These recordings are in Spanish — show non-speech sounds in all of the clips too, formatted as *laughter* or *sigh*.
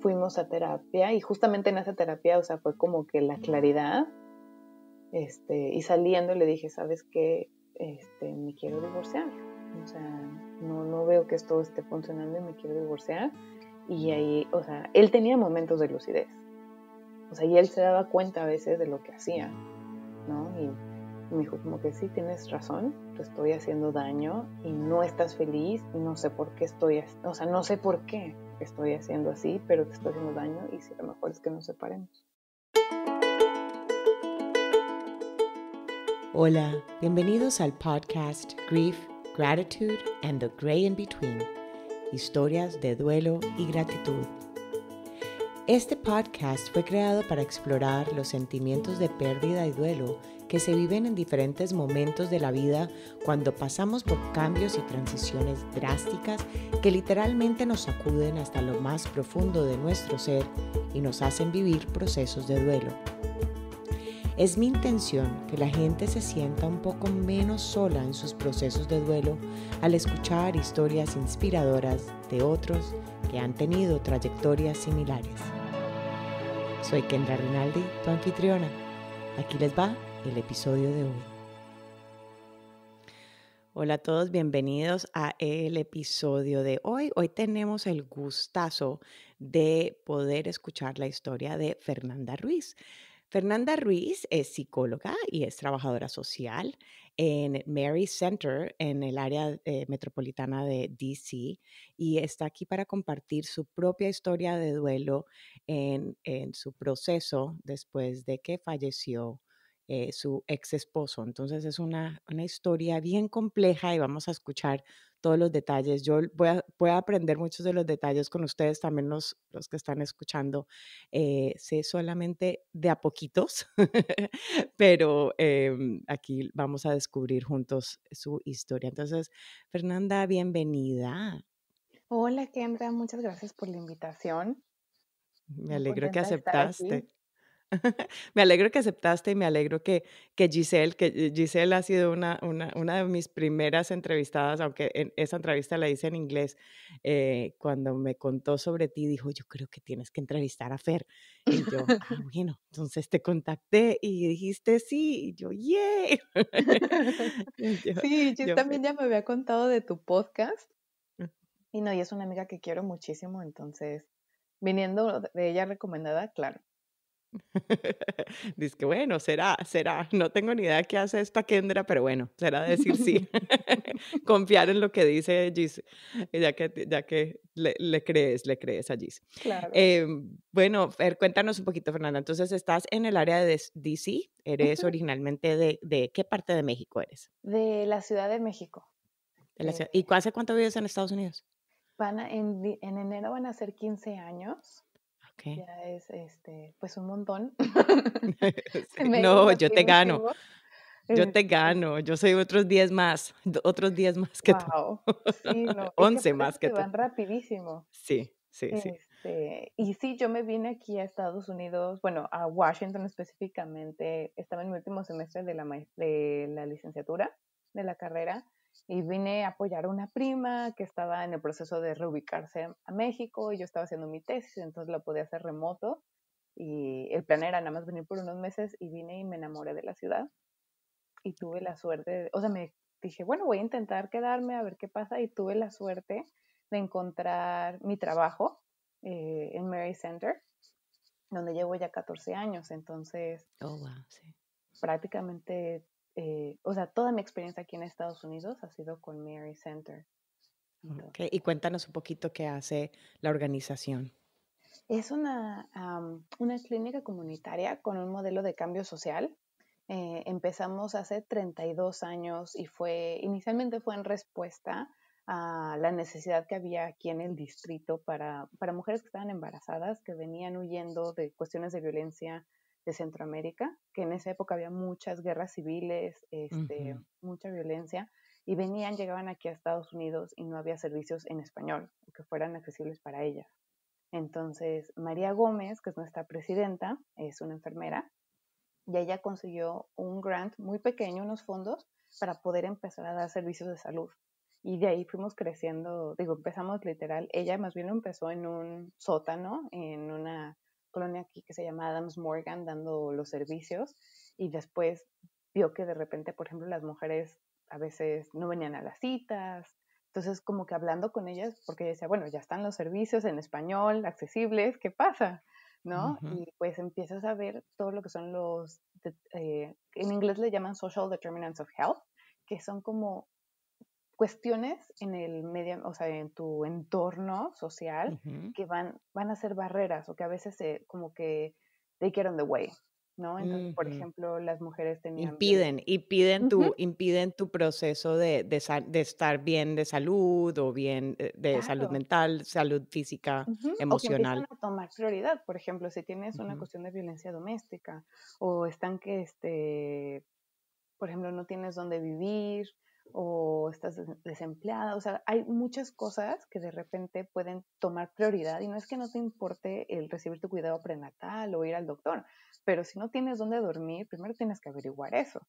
fuimos a terapia y justamente en esa terapia, o sea, fue como que la claridad, este, y saliendo le dije, ¿sabes qué? Este, me quiero divorciar, o sea, no, no veo que esto esté funcionando y me quiero divorciar. Y ahí, o sea, él tenía momentos de lucidez, o sea, y él se daba cuenta a veces de lo que hacía, ¿no? Y me dijo como que sí, tienes razón, te estoy haciendo daño y no estás feliz y no sé por qué estoy, o sea, no sé por qué estoy haciendo así, pero te estoy haciendo daño y si lo mejor es que nos separemos. Hola, bienvenidos al podcast Grief, Gratitude and the Gray in Between, historias de duelo y gratitud. Este podcast fue creado para explorar los sentimientos de pérdida y duelo que se viven en diferentes momentos de la vida cuando pasamos por cambios y transiciones drásticas que literalmente nos sacuden hasta lo más profundo de nuestro ser y nos hacen vivir procesos de duelo. Es mi intención que la gente se sienta un poco menos sola en sus procesos de duelo al escuchar historias inspiradoras de otros que han tenido trayectorias similares. Soy Kendra Rinaldi, tu anfitriona. Aquí les va el episodio de hoy. Hola a todos, bienvenidos a el episodio de hoy. Hoy tenemos el gustazo de poder escuchar la historia de Fernanda Ruiz. Fernanda Ruiz es psicóloga y es trabajadora social en Mary Center en el área eh, metropolitana de DC y está aquí para compartir su propia historia de duelo en, en su proceso después de que falleció eh, su ex esposo. Entonces es una, una, historia bien compleja y vamos a escuchar todos los detalles. Yo voy a, voy a aprender muchos de los detalles con ustedes, también los, los que están escuchando. Eh, sé solamente de a poquitos, *laughs* pero em, aquí vamos a descubrir juntos su historia. Entonces, Fernanda, bienvenida. Hola, Kendra, muchas gracias por la invitación. Me alegro que aceptaste. *laughs* me alegro que aceptaste y me alegro que, que Giselle, que Giselle ha sido una, una, una, de mis primeras entrevistadas, aunque en esa entrevista la hice en inglés, eh, cuando me contó sobre ti, dijo, yo creo que tienes que entrevistar a Fer. Y yo, *laughs* ah, bueno, entonces te contacté y dijiste sí, y yo, yeah. *laughs* sí, yo, también ya me había contado de tu podcast. Y no, y es una amiga que quiero muchísimo, entonces, viniendo de ella recomendada, claro. *laughs* Dice que bueno, será, será. No tengo ni idea qué hace esta Kendra, pero bueno, será decir sí. *laughs* Confiar en lo que dice Gis, ya que, ya que le, crees, le crees a Gis. Claro. Em, bueno, Fer, cuéntanos un poquito, Fernanda. Entonces, estás en el área de DC. ¿Eres originalmente de, de, qué parte de México eres? De la Ciudad de México. De la ciudad. ¿Y hace cuánto vives en Estados Unidos? Van en, en enero van a ser 15 años. Ya es este, pues un montón. *laughs* *laughs* no, yo te gano. Yo te este gano, yo soy otros 10 más, otros 10 más que wow. tú. Sí, no. *laughs* 11 más que, tú. Van rapidísimo. Sí, sí, sí. Este, y sí, yo me vine aquí a Estados Unidos, bueno, a Washington específicamente, estaba en mi último semestre de la, de la licenciatura, de la carrera, y vine a apoyar a una prima que estaba en el proceso de reubicarse a México y yo estaba haciendo mi tesis, entonces la podía hacer remoto y el plan era nada más venir por unos meses y vine y me enamoré de la ciudad y tuve la suerte, o sea, me dije, bueno, voy a intentar quedarme a ver qué pasa y tuve la suerte de encontrar mi trabajo eh, en Mary Center, donde llevo ya 14 años, entonces oh, wow, sí. prácticamente eh, o sea, toda mi experiencia aquí en Estados Unidos ha sido con Mary Center. Okay. Y cuéntanos un poquito qué hace la organización. Es una, una clínica comunitaria con un modelo de cambio social. Eh, empezamos hace 32 años y fue, inicialmente fue en respuesta a la necesidad que había aquí en el distrito para, para mujeres que estaban embarazadas, que venían huyendo de cuestiones de violencia de Centroamérica, que en esa época había muchas guerras civiles, este, mucha violencia, y venían, llegaban aquí a Estados Unidos y no había servicios en español que fueran accesibles para ellas. Entonces, María Gómez, que es nuestra presidenta, es una enfermera, y ella consiguió un grant muy pequeño, unos fondos, para poder empezar a dar servicios de salud. Y de ahí fuimos creciendo, digo, empezamos literal, ella más bien empezó en un sótano, en una colonia aquí que se llama Adams Morgan, dando los servicios, y después vio que de repente, por ejemplo, las mujeres a veces no venían a las citas, entonces como que hablando con ellas, porque ella decía, bueno, ya están los servicios en español, accesibles, ¿qué pasa? ¿no? Y pues empiezas a ver todo lo que son los, eh, en inglés le llaman social determinants of health, que son como cuestiones en el medio, o sea, en tu entorno social que van, van a ser barreras o que a veces se, como que they get on the way, ¿no? Entonces, por ejemplo, las mujeres tenían... Impiden, impiden, tu, impiden tu proceso de, de, de, estar bien de salud o bien eh, de salud mental, salud física, emocional. O que a tomar prioridad, por ejemplo, si tienes una cuestión de violencia doméstica o están que, este, por ejemplo, no tienes dónde vivir o estás desempleada, o sea, hay muchas cosas que de repente pueden tomar prioridad y no es que no te importe el recibir tu cuidado prenatal o ir al doctor, pero si no tienes dónde dormir, primero tienes que averiguar eso,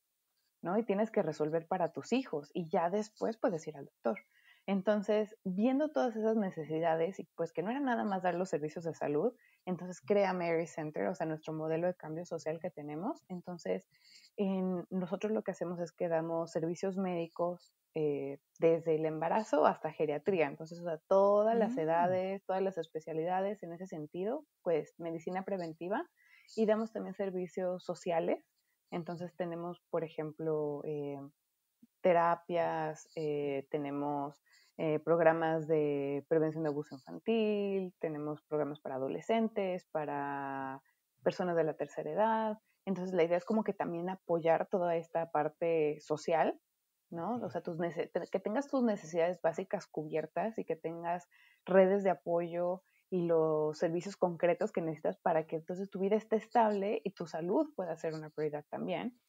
¿no? Y tienes que resolver para tus hijos y ya después puedes ir al doctor. Entonces, viendo todas esas necesidades y pues que no era nada más dar los servicios de salud, entonces crea Mary Center, o sea, nuestro modelo de cambio social que tenemos. Entonces, en, nosotros lo que hacemos es que damos servicios médicos eh, desde el embarazo hasta geriatría. Entonces, o sea, todas las mm. edades, todas las especialidades en ese sentido, pues medicina preventiva y damos también servicios sociales. Entonces, tenemos, por ejemplo, eh, terapias, eh, tenemos eh, programas de prevención de abuso infantil, tenemos programas para adolescentes, para personas de la tercera edad. Entonces la idea es como que también apoyar toda esta parte social, ¿no? O sea, tus que tengas tus necesidades básicas cubiertas y que tengas redes de apoyo y los servicios concretos que necesitas para que entonces tu vida esté estable y tu salud pueda ser una prioridad también.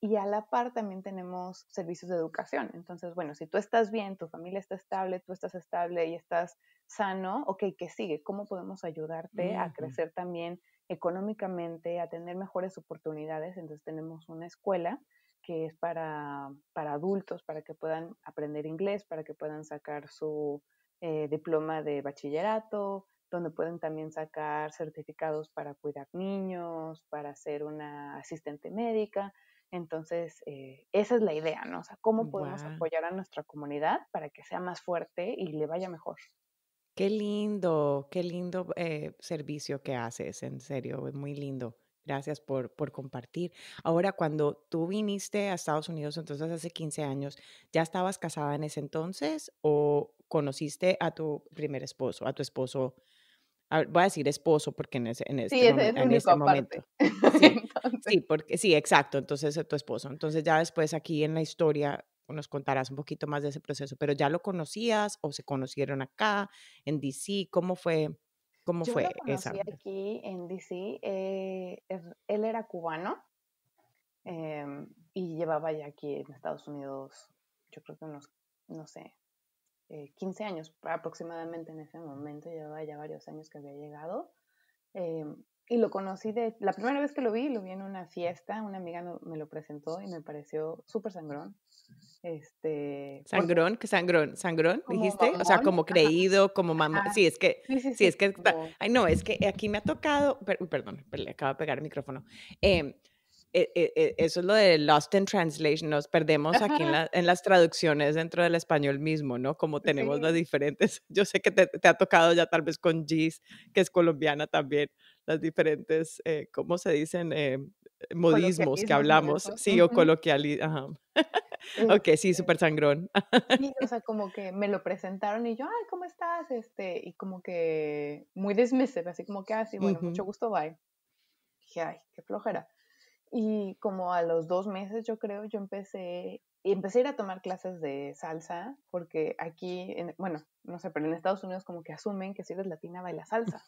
Y a la par también tenemos servicios de educación. Entonces, bueno, si tú estás bien, tu familia está estable, tú estás estable y estás sano, ok, ¿qué sigue? ¿Cómo podemos ayudarte a crecer también económicamente, a tener mejores oportunidades? Entonces tenemos una escuela que es para, para adultos, para que puedan aprender inglés, para que puedan sacar su eh, diploma de bachillerato, donde pueden también sacar certificados para cuidar niños, para ser una asistente médica. Entonces, eh, esa es la idea, ¿no? O sea, cómo podemos apoyar a nuestra comunidad para que sea más fuerte y le vaya mejor. Qué lindo, qué lindo eh, servicio que haces, en serio, es muy lindo. Gracias por, por compartir. Ahora, cuando tú viniste a Estados Unidos, entonces hace 15 años, ¿ya estabas casada en ese entonces o conociste a tu primer esposo, a tu esposo voy a decir esposo porque en, ese, en este, sí, en este momento. *laughs* Sí, porque, sí, exacto, entonces es tu esposo. Entonces ya después aquí en la historia nos contarás un poquito más de ese proceso, pero ya lo conocías o se conocieron acá en DC, ¿cómo fue? ¿Cómo Yo fue lo conocí aquí en DC, eh, él era cubano em, y llevaba ya aquí en Estados Unidos, yo creo que unos, no sé, 15 eh, años aproximadamente en ese momento, llevaba ya varios años que había llegado. Eh, y lo conocí de, la primera vez que lo vi, lo vi en una fiesta, una amiga me lo presentó y me pareció súper sangrón. Este, sangrón, ¿qué sangrón? ¿Sangrón? ¿Dijiste? o sea, como creído, como mamá. Sí, es que, sí, es que, ay no, es que aquí me ha tocado, perdón, le acabo de pegar el micrófono. Eh, e, e, e, eso es lo de lost in translation, nos perdemos aquí en, las traducciones dentro del español mismo, ¿no? Como tenemos las diferentes, *laughs* yo sé que te, ha tocado ya tal vez con Gis, que es colombiana también, las diferentes, eh, ¿cómo se dicen? Eh, modismos que hablamos, sí, o coloquialidad. *laughs* ok, sí, súper sangrón. sí, o sea, *laughs* como que me lo presentaron y yo, ay, ¿cómo estás? Este, y como que muy dismissive, así como que así, ah, bueno, mucho gusto, bye. dije, ay, qué flojera. Y como a los dos meses, yo creo, yo empecé, empecé a ir a tomar clases de salsa, porque aquí, en, bueno, no sé, pero en Estados Unidos como que asumen que si eres latina baila salsa.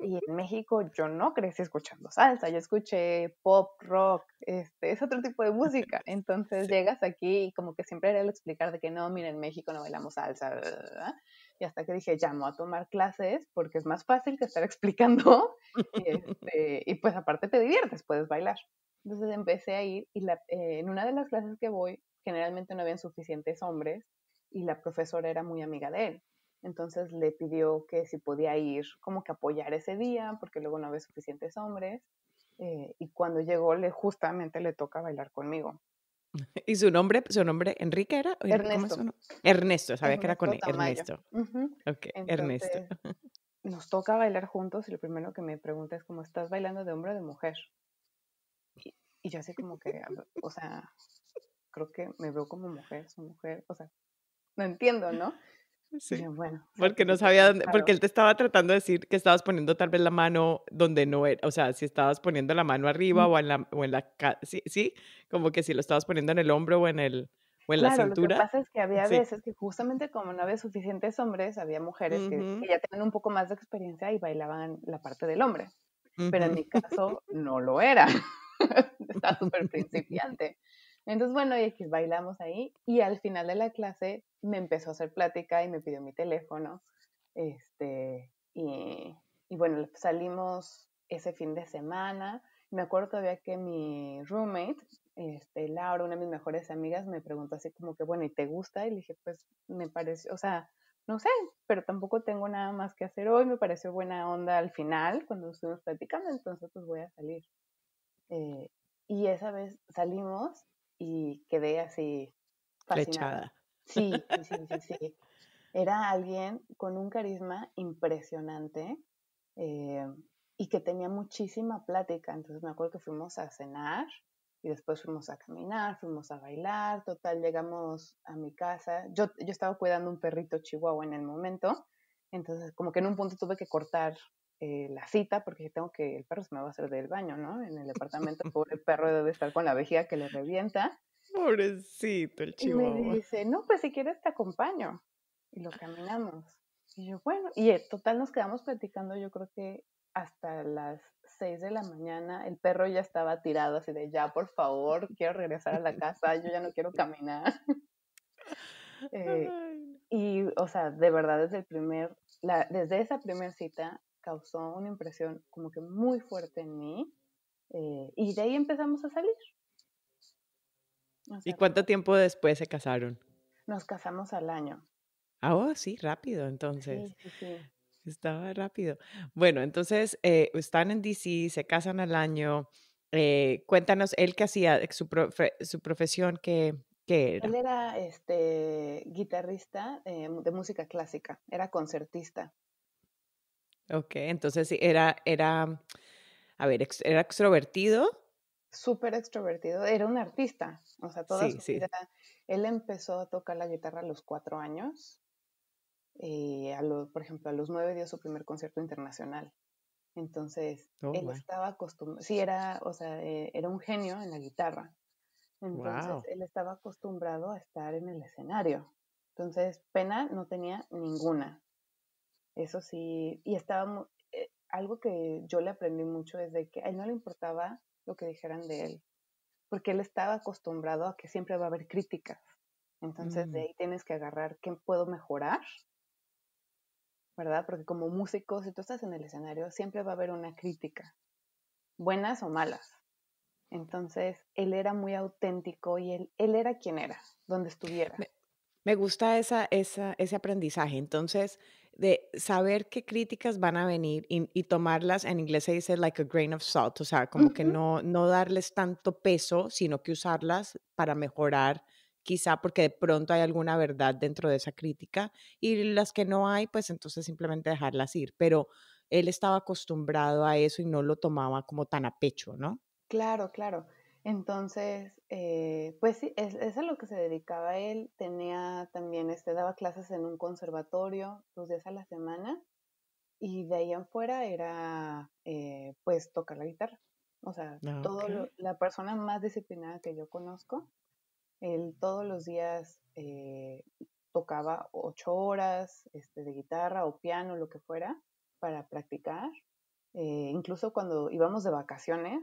Y en México yo no crecí escuchando salsa, yo escuché pop, rock, este, es otro tipo de música. *laughs* Entonces llegas aquí y como que siempre era el explicar de que no, mira, en México no bailamos salsa. Y hasta que dije, llamo a tomar clases porque es más fácil que estar *laughs* explicando. Y, este, y pues aparte te diviertes, puedes bailar. Entonces empecé a ir y la, eh, en una de las clases que voy, generalmente no habían suficientes hombres y la profesora era muy amiga de él. Entonces le pidió que si podía ir como que apoyar ese día, porque luego no había suficientes hombres. Eh, y cuando llegó, le justamente le toca bailar conmigo. *laughs* ¿Y su nombre, su nombre, Enrique era? Ernesto. Ernesto, sabía que era con Ernesto. Ok, Ernesto. *laughs* Nos toca bailar juntos y lo primero que me pregunta es como, ¿estás bailando de hombre o de mujer? Y, yo así como que, o sea, creo que me veo como mujer, soy mujer, o sea, no entiendo, ¿no? *laughs* Sí. bueno. Porque no sabía dónde, porque él te estaba tratando de decir que estabas poniendo tal vez la mano donde no era, o sea, si estabas poniendo la mano arriba o en la, o en la, sí, sí, como que si lo estabas poniendo en el hombro o en el, o en la cintura. Lo que pasa es que había veces que justamente como no había suficientes hombres, había mujeres que, ya tenían un poco más de experiencia y bailaban la parte del hombre. Pero en mi caso no lo era. *laughs* Estaba súper principiante. Entonces, bueno, y que bailamos ahí y al final de la clase me empezó a hacer plática y me pidió mi teléfono. Este, y, y bueno, salimos ese fin de semana. Me acuerdo todavía que mi roommate, este, Laura, una de mis mejores amigas, me preguntó así como que, bueno, ¿y te gusta? Y le dije, pues me pareció, o sea, no sé, pero tampoco tengo nada más que hacer hoy. Me pareció buena onda al final cuando estuvimos platicando, entonces pues voy a salir. Eh, y esa vez salimos y quedé así fascinada. Sí, sí, sí, *laughs* sí, Era alguien con un carisma impresionante eh, y que tenía muchísima plática. Entonces me acuerdo que fuimos a cenar y después fuimos a caminar, fuimos a bailar. Total, llegamos a mi casa. Yo, yo estaba cuidando un perrito chihuahua en el momento. Entonces, como que en un punto tuve que cortar eh, la cita porque tengo que, el perro se me va a hacer del baño, ¿no? En el departamento, *laughs* pobre perro debe estar con la vejiga que le revienta. Pobrecito el chihuahua. Y me dice, no, pues si quieres te acompaño. Y lo caminamos. Y yo, bueno, y eh, total nos quedamos platicando, yo creo que hasta las seis de la mañana el perro ya estaba tirado así de, ya, por favor, quiero regresar a la *laughs* casa, yo ya no quiero caminar. *laughs* Eh, y, o sea, de verdad, desde el primer, la, desde esa primera cita causó una impresión como que muy fuerte en mí. Eh, y de ahí empezamos a salir. ¿Y cuánto tiempo después se casaron? Nos casamos al año. Ah, oh, sí, rápido, entonces. Sí, sí, sí. Estaba rápido. Bueno, entonces eh, están en DC, se casan al año. Eh, cuéntanos, él qué hacía, su, su profesión, ¿qué, ¿qué, era? Él era este, guitarrista de música clásica, era concertista. Ok, entonces era, era, a ver, era extrovertido súper extrovertido, era un artista, o sea, toda su vida. Él empezó a tocar la guitarra a los cuatro años, y a lo, por ejemplo, a los nueve dio su primer concierto internacional. Entonces, oh, él estaba acostumbrado, sí, era, o sea, eh, era un genio en la guitarra. Entonces, él estaba acostumbrado a estar en el escenario. Entonces, pena no tenía ninguna. Eso sí, y estaba, eh, algo que yo le aprendí mucho es de que a él no le importaba lo que dijeran de él, porque él estaba acostumbrado a que siempre va a haber críticas. Entonces de mm. ahí tienes que agarrar qué puedo mejorar, ¿verdad? Porque como músico, si tú estás en el escenario, siempre va a haber una crítica, buenas o malas. Entonces, él era muy auténtico y él, él era quien era, donde estuviera. Me, gusta esa, esa, ese aprendizaje. Entonces, de saber qué críticas van a venir y, tomarlas, en inglés se dice like a grain of salt, o sea, como que no, no darles tanto peso, sino que usarlas para mejorar, quizá porque de pronto hay alguna verdad dentro de esa crítica y las que no hay, pues entonces simplemente dejarlas ir. Pero él estaba acostumbrado a eso y no lo tomaba como tan a pecho, ¿no? Claro, claro. Entonces, eh, pues sí, es, es, a lo que se dedicaba él. Tenía también, este, daba clases en un conservatorio dos días a la semana y de ahí en fuera era, eh, pues, tocar la guitarra. O sea, ah, todo la persona más disciplinada que yo conozco, él todos los días eh, tocaba ocho horas este, de guitarra o piano, lo que fuera, para practicar. incluso cuando íbamos de vacaciones,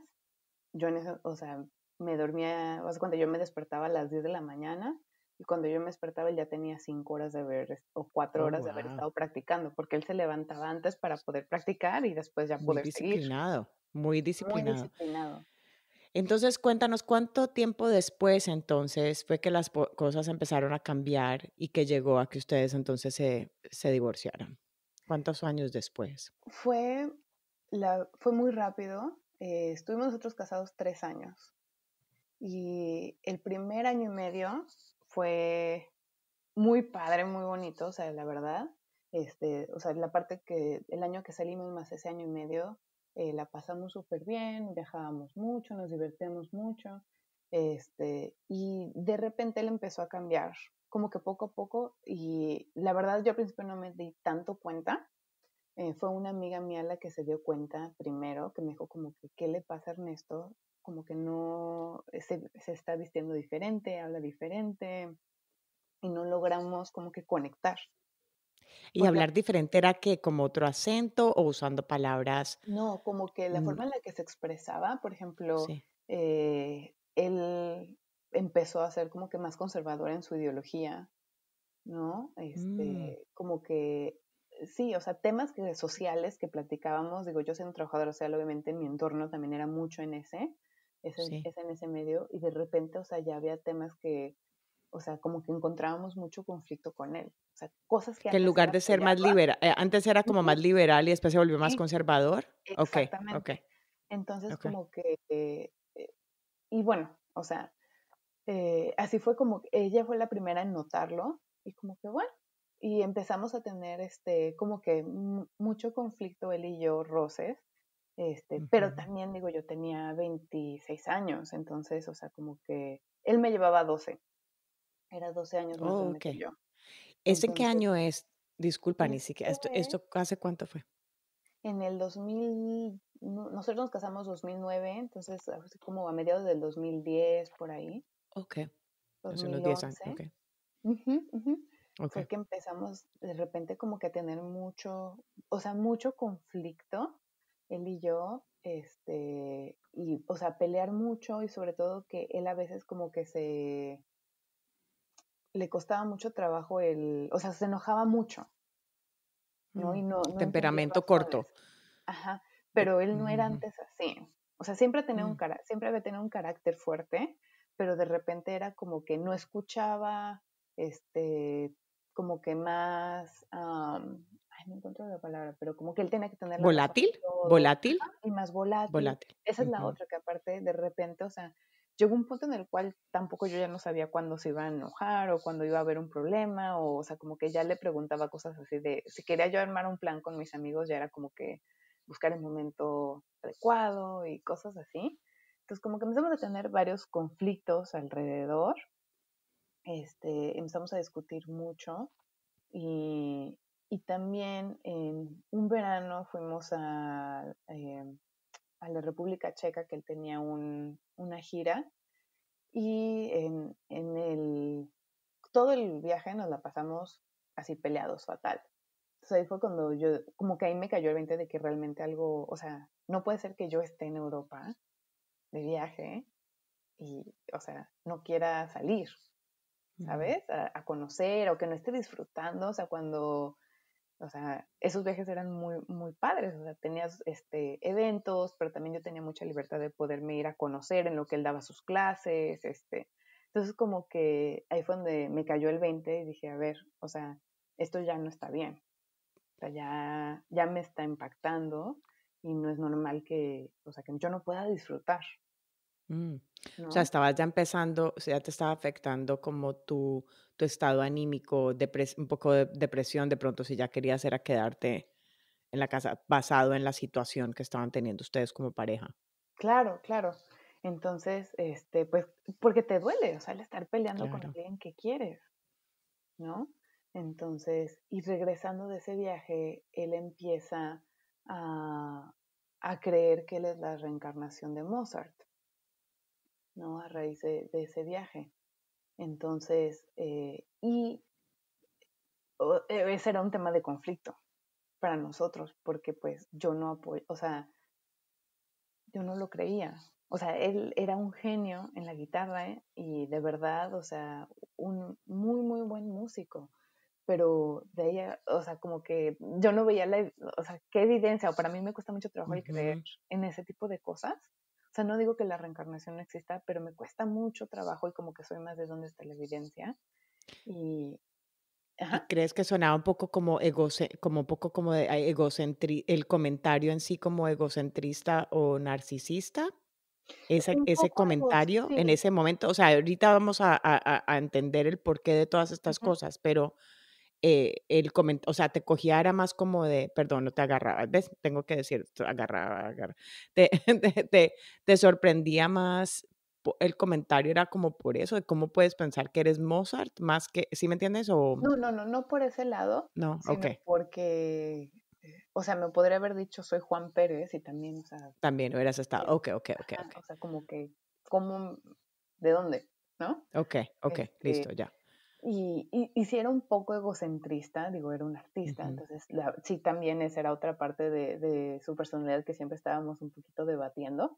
yo en eso, o sea, me dormía, o sea, cuando yo me despertaba a las 10 de la mañana y cuando yo me despertaba él ya tenía 5 horas de haber, o 4 horas de haber estado practicando, porque él se levantaba antes para poder practicar y después ya poder muy disciplinado, seguir. Muy disciplinado. Muy disciplinado. Entonces, cuéntanos cuánto tiempo después entonces fue que las cosas empezaron a cambiar y que llegó a que ustedes entonces se, se divorciaran. ¿Cuántos años después? Fue, la, fue muy rápido. Eh, estuvimos nosotros casados tres años. Y el primer año y medio fue muy padre, muy bonito, o sea, la verdad. Este, o sea, la parte que el año que salimos más ese año y medio eh, la pasamos súper bien, viajábamos mucho, nos divertíamos mucho, este, y de repente él empezó a cambiar, como que poco a poco, y la verdad yo al principio no me di tanto cuenta, eh, fue una amiga mía la que se dio cuenta primero, que me dijo como que, ¿qué le pasa a Ernesto? Como que no, se, se está vistiendo diferente, habla diferente, y no logramos como que conectar. ¿Y hablar diferente era que como otro acento o usando palabras? No, como que la forma en la que se expresaba, por ejemplo, eh, él empezó a ser como que más conservador en su ideología, ¿no? Mm. Este, como que sí, o sea, temas que, sociales que platicábamos, digo, yo siendo trabajadora social, obviamente mi entorno también era mucho en ese, ese, ese, en ese medio, y de repente, o sea, ya había temas que o sea, como que encontrábamos mucho conflicto con él. O sea, cosas que... Que en lugar de ser más liberal, eh, antes era como más liberal y después se volvió más conservador. Exactamente. Okay, Entonces, como que... Eh, y bueno, o sea, eh, así fue como, ella fue la primera en notarlo y como que bueno, y empezamos a tener este, como que mucho conflicto él y yo, roces, este, pero también digo, yo tenía 26 años, entonces, o sea, como que él me llevaba 12. Era 12 años más oh, que yo. ¿Ese en qué año es? Disculpa, ni siquiera. Esto, ¿Esto hace cuánto fue? En el 2000, nosotros nos casamos 2009, entonces como a mediados del 2010, por ahí. Ok. Hace unos 10 años, Fue que empezamos de repente como que a tener mucho, o sea, mucho conflicto, él y yo, este, y, o sea, pelear mucho y sobre todo que él a veces como que se, le costaba mucho trabajo el, o sea, se enojaba mucho. ¿no? Y no, Temperamento corto. Ajá, pero él no era antes así. O sea, siempre, tenía un, mm. siempre había tenido un carácter fuerte, pero de repente era como que no escuchaba, este, como que más, ay, no encuentro la palabra, pero como que él tenía que tener... ¿Volátil? ¿Volátil? y más volátil. volátil. Esa es la otra, que aparte de repente, o sea, llegó un punto en el cual tampoco yo ya no sabía cuándo se iba a enojar o cuándo iba a haber un problema, o, o sea, como que ya le preguntaba cosas así de, si quería yo armar un plan con mis amigos, ya era como que buscar el momento adecuado y cosas así. Entonces, como que empezamos a tener varios conflictos alrededor, este, empezamos a discutir mucho y, y también en un verano fuimos a, eh, a la República Checa, que él tenía un, una gira, y en, en, el, todo el viaje nos la pasamos así peleados, fatal. Entonces ahí fue cuando yo, como que ahí me cayó el 20 de que realmente algo, o sea, no puede ser que yo esté en Europa de viaje y, o sea, no quiera salir, ¿sabes? A, conocer o que no esté disfrutando, o sea, cuando o sea, esos viajes eran muy, muy padres, o sea, tenías este, eventos, pero también yo tenía mucha libertad de poderme ir a conocer en lo que él daba sus clases, este, entonces como que ahí fue donde me cayó el 20 y dije, a ver, o sea, esto ya no está bien, o sea, ya, ya me está impactando y no es normal que, o sea, que yo no pueda disfrutar. Mm. O sea, estabas ya empezando, o sea, te estaba afectando como tu, tu estado anímico, un poco de depresión, de pronto si ya querías era quedarte en la casa basado en la situación que estaban teniendo ustedes como pareja. Claro, claro. Entonces, este, pues, porque te duele, o sea, el estar peleando con alguien que quieres, ¿no? Entonces, y regresando de ese viaje, él empieza a, a creer que él es la reencarnación de Mozart. ¿No? A raíz de, ese viaje. Entonces, eh, y e, ese era un tema de conflicto para nosotros, porque pues yo no apoyo, o sea, yo no lo creía. O sea, él era un genio en la guitarra ¿eh? y de verdad, o sea, un muy, muy buen músico. Pero de ella, o sea, como que yo no veía la, o sea, qué evidencia, o para mí me cuesta mucho trabajo creer en ese tipo de cosas O sea, no digo que la reencarnación no exista, pero me cuesta mucho trabajo y como que soy más de dónde está la evidencia. Y, crees que sonaba un poco como como un poco como de egocentri el comentario en sí como egocentrista o narcisista? Ese, ese comentario en ese momento, o sea, ahorita vamos a, a, a entender el porqué de todas estas cosas, pero eh, el comentario, o sea, te cogía era más como de, perdón, no te agarraba, ¿ves? Tengo que decir, agarraba, agarraba. *laughs* Te, te, te, sorprendía más el comentario era como por eso, de cómo puedes pensar que eres Mozart, más que, ¿sí me entiendes? O... No, no, no, no por ese lado. No, ok. Porque, eh, o sea, me podría haber dicho soy Juan Pérez y también, o sea. También hubieras estado, ok, ok, ok. O sea, como que, ¿cómo, de dónde? ¿No? Ok, ok, listo, este, ya. Y, y, si era un poco egocentrista, digo, era un artista, entonces sí también esa era otra parte de, de, su personalidad que siempre estábamos un poquito debatiendo.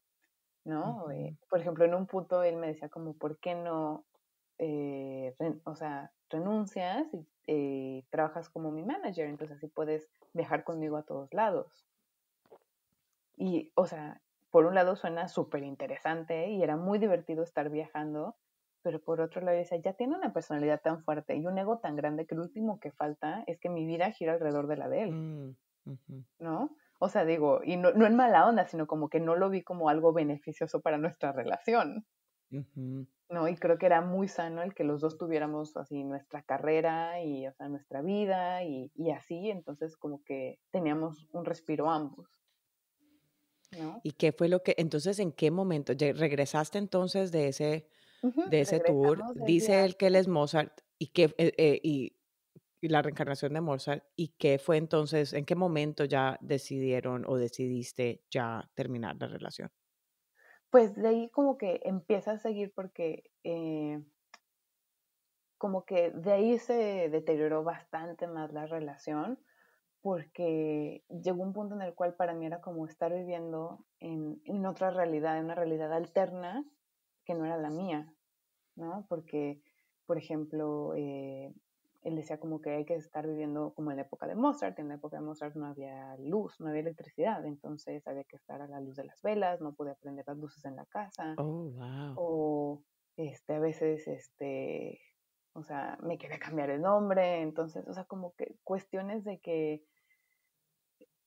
¿no? Eh, por ejemplo, en un punto él me decía como, ¿por qué no, eh, o sea, renuncias y eh, trabajas como mi manager? Entonces así puedes viajar conmigo a todos lados. Y, o sea, por un lado suena súper interesante y era muy divertido estar viajando, pero por otro lado ya tiene una personalidad tan fuerte y un ego tan grande que lo último que falta es que mi vida gira alrededor de la de él, mm, ¿no? O sea, digo, y no, no en mala onda, sino como que no lo vi como algo beneficioso para nuestra relación. ¿no? Y creo que era muy sano el que los dos tuviéramos así nuestra carrera y, o sea, nuestra vida y, y así, entonces como que teníamos un respiro ambos. ¿no? ¿Y qué fue lo que, entonces, en qué momento? ¿Regresaste entonces de ese, de ese tour? Dice él que él es Mozart y que, eh, eh, y y la reencarnación de Mozart. ¿Y qué fue entonces, en qué momento ya decidieron o decidiste ya terminar la relación? Pues de ahí como que empieza a seguir porque eh, como que de ahí se deterioró bastante más la relación porque llegó un punto en el cual para mí era como estar viviendo en, en otra realidad, en una realidad alterna que no era la mía, ¿no? Porque, por ejemplo, eh, él decía como que hay que estar viviendo como en la época de Mozart, en la época de Mozart no había luz, no había electricidad, entonces había que estar a la luz de las velas, no podía prender las luces en la casa. Oh, wow. O este, a veces, este, o sea, me quería cambiar el nombre, entonces, o sea, como que cuestiones de que,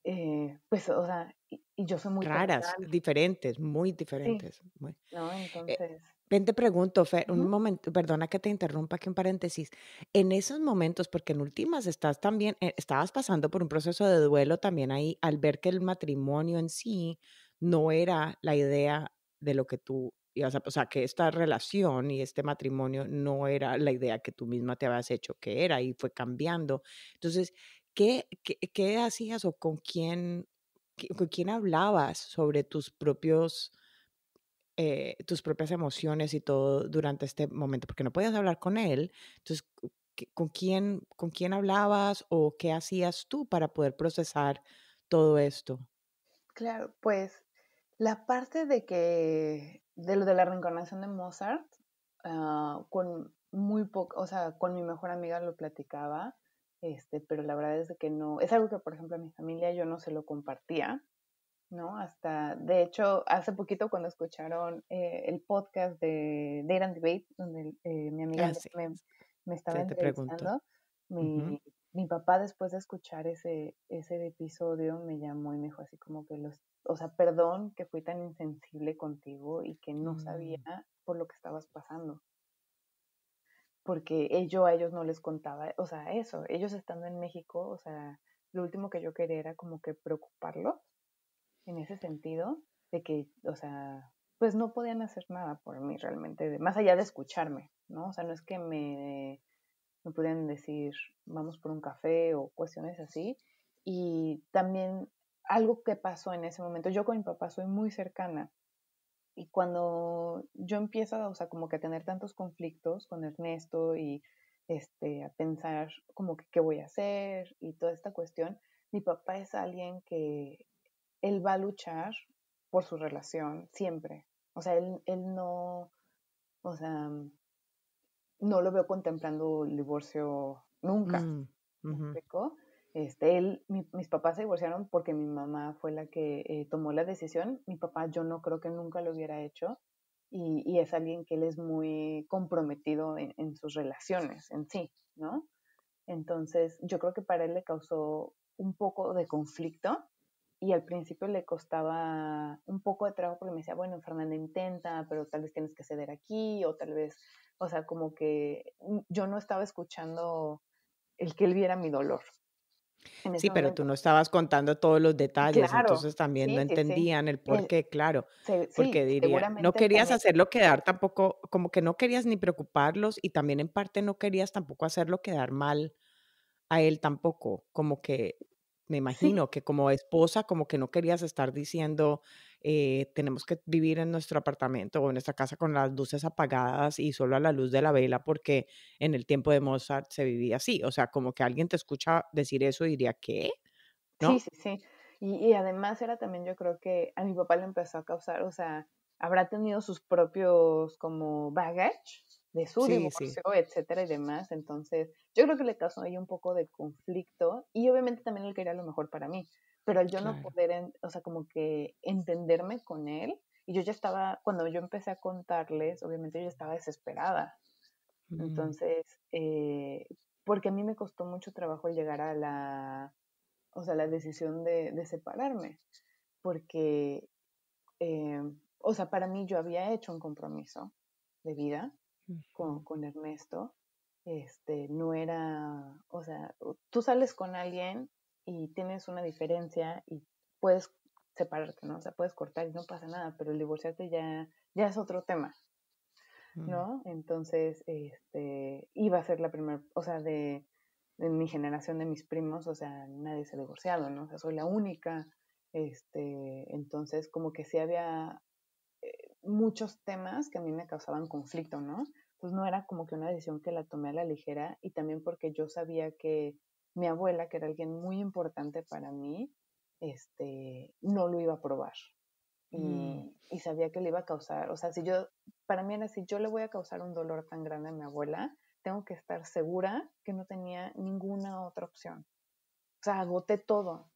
eh, pues, o sea, y, yo soy muy... Raras, diferentes, muy diferentes. ¿no? Eh, entonces... Ven, te pregunto, Fer, un momento, perdona que te interrumpa aquí un paréntesis. En esos momentos, porque en últimas estás también, eh, estabas pasando por un proceso de duelo también ahí, al ver que el matrimonio en sí no era la idea de lo que tú ibas a, o sea, que esta relación y este matrimonio no era la idea que tú misma te habías hecho que era y fue cambiando. Entonces, ¿qué, qué, qué hacías o con quién, con quién hablabas sobre tus propios eh, tus propias emociones y todo durante este momento, porque no podías hablar con él. Entonces, ¿con quién, ¿con quién hablabas o qué hacías tú para poder procesar todo esto? Claro, pues la parte de que, de lo de la reencarnación de Mozart, ah, con muy poco, o sea, con mi mejor amiga lo platicaba, este, pero la verdad es que no, es algo que por ejemplo a mi familia yo no se lo compartía, ¿no? Hasta, de hecho, hace poquito cuando escucharon eh, el podcast de Date and Debate, donde eh, mi amiga ah, me, estaba entrevistando, mi, mi, papá después de escuchar ese, ese episodio me llamó y me dijo así como que los, o sea, perdón que fui tan insensible contigo y que no sabía mm. por lo que estabas pasando. Porque yo a ellos no les contaba, o sea, eso, ellos estando en México, o sea, lo último que yo quería era como que preocuparlos en ese sentido, de que, o sea, pues no podían hacer nada por mí realmente, más allá de escucharme, ¿no? O sea, no es que me, me pudieran decir, vamos por un café o cuestiones así. Y también algo que pasó en ese momento, yo con mi papá soy muy cercana. Y cuando yo empiezo, o sea, como que a tener tantos conflictos con Ernesto y este, a pensar como que qué voy a hacer y toda esta cuestión, mi papá es alguien que él va a luchar por su relación siempre. O sea, él, él no, o sea, no lo veo contemplando el divorcio nunca. Mm, Este, él, mis papás se divorciaron porque mi mamá fue la que eh, tomó la decisión. Mi papá yo no creo que nunca lo hubiera hecho y, es alguien que él es muy comprometido en, en, sus relaciones en sí, ¿no? Entonces yo creo que para él le causó un poco de conflicto y al principio le costaba un poco de trabajo porque me decía, bueno, Fernanda intenta, pero tal vez tienes que ceder aquí o tal vez, o sea, como que yo no estaba escuchando el que él viera mi dolor. Sí, pero tú no estabas contando todos los detalles, entonces también no entendían el por qué, claro, porque diría, no querías hacerlo quedar tampoco, como que no querías ni preocuparlos y también en parte no querías tampoco hacerlo quedar mal a él tampoco, como que me imagino que como esposa, como que no querías estar diciendo, eh, tenemos que vivir en nuestro apartamento o en nuestra casa con las luces apagadas y solo a la luz de la vela, porque en el tiempo de Mozart se vivía así. O sea, como que alguien te escucha decir eso y diría, ¿qué? Sí, sí, sí. Y, y además era también, yo creo que a mi papá le empezó a causar, o sea, habrá tenido sus propios como baggage de su divorcio, etcétera y demás. Entonces, yo creo que le causó ahí un poco de conflicto y obviamente también él quería lo mejor para mí, pero al yo no poder, o sea, como que entenderme con él, y yo ya estaba, cuando yo empecé a contarles, obviamente yo estaba desesperada. Mm. Entonces, eh, porque a mí me costó mucho trabajo llegar a la, o sea, la decisión de, de separarme, porque, eh, o sea, para mí yo había hecho un compromiso de vida, con, Ernesto, este, no era, o sea, tú sales con alguien y tienes una diferencia y puedes separarte, ¿no? O sea, puedes cortar y no pasa nada, pero el divorciarte ya, ya es otro tema, ¿no? Entonces, este, iba a ser la primera, o sea, de, de, mi generación, de mis primos, o sea, nadie se ha divorciado, ¿no? O sea, soy la única, este, entonces como que sí había muchos temas que a mí me causaban conflicto, ¿no? Pues no era como que una decisión que la tomé a la ligera y también porque yo sabía que mi abuela, que era alguien muy importante para mí, este, no lo iba a probar. Y, mm. y, sabía que le iba a causar, o sea, si yo, para mí era si yo le voy a causar un dolor tan grande a mi abuela, tengo que estar segura que no tenía ninguna otra opción. O sea, agoté todo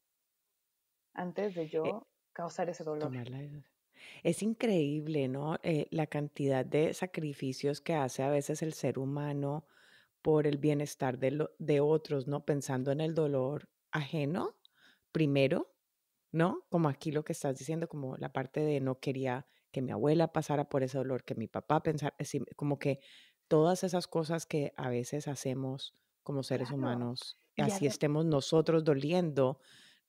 antes de yo eh, causar ese dolor. Es increíble, ¿no? Eh, la cantidad de sacrificios que hace a veces el ser humano por el bienestar de, de otros, ¿no? Pensando en el dolor ajeno, primero, ¿no? Como aquí lo que estás diciendo, como la parte de no quería que mi abuela pasara por ese dolor, que mi papá pensara, como que todas esas cosas que a veces hacemos como seres humanos, así estemos nosotros doliendo,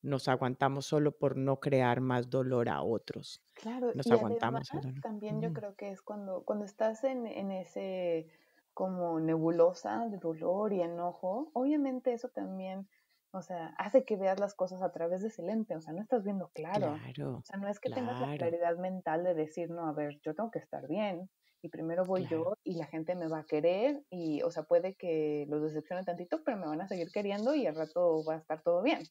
nos aguantamos solo por no crear más dolor a otros. Claro, nos y aguantamos además, también yo creo que es cuando, cuando estás en, en ese como nebulosa de dolor y enojo, obviamente eso también, o sea, hace que veas las cosas a través de ese lente, o sea, no estás viendo claro. claro o sea, no es que tengas la claridad mental de decir, no, a ver, yo tengo que estar bien y primero voy yo y la gente me va a querer y, o sea, puede que los decepcione tantito, pero me van a seguir queriendo y al rato va a estar todo bien.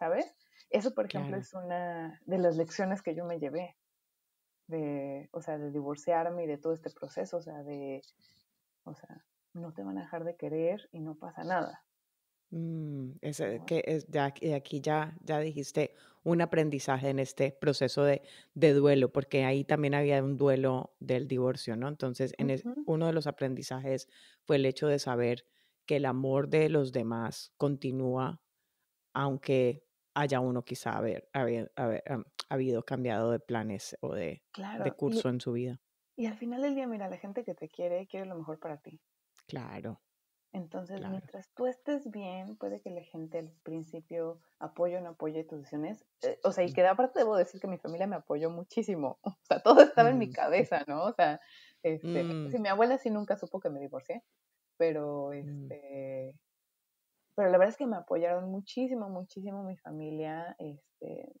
¿sabes? Eso, por ejemplo, es una de las lecciones que yo me llevé, de, o sea, de divorciarme y de todo este proceso, o sea, de, o sea, no te van a dejar de querer y no pasa nada. Mm, es, que es, de aquí, ya, ya dijiste un aprendizaje en este proceso de, de, duelo, porque ahí también había un duelo del divorcio, ¿no? Entonces, en uno de los aprendizajes fue el hecho de saber que el amor de los demás continúa, aunque haya uno quizá haber, haber, haber habido cambiado de planes o de, de curso en su vida. Y al final del día, mira, la gente que te quiere, quiere lo mejor para ti. Claro. Entonces, mientras tú estés bien, puede que la gente al principio apoye o no apoye tus decisiones. Eh, o sea, y que aparte debo decir que mi familia me apoyó muchísimo. *laughs* O sea, todo estaba en mi mm. cabeza, ¿no? O sea, este, mm. mi abuela sí nunca supo que me divorcié, pero mm. este, pero la verdad es que me apoyaron muchísimo, muchísimo mi familia, este,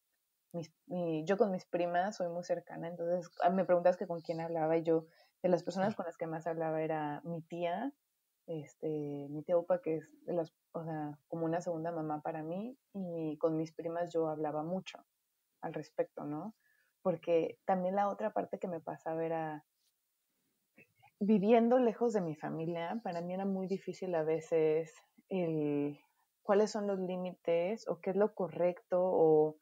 yo con mis primas soy muy cercana, entonces ah, me preguntas que con quién hablaba y yo, de las personas con las que más hablaba era mi tía, este, mi tía Upa, que es de las, o sea, como una segunda mamá para mí, y con mis primas yo hablaba mucho al respecto, ¿no? Porque también la otra parte que me pasaba era, viviendo lejos de mi familia, para mí era muy difícil a veces el cuáles son los límites o qué es lo correcto o,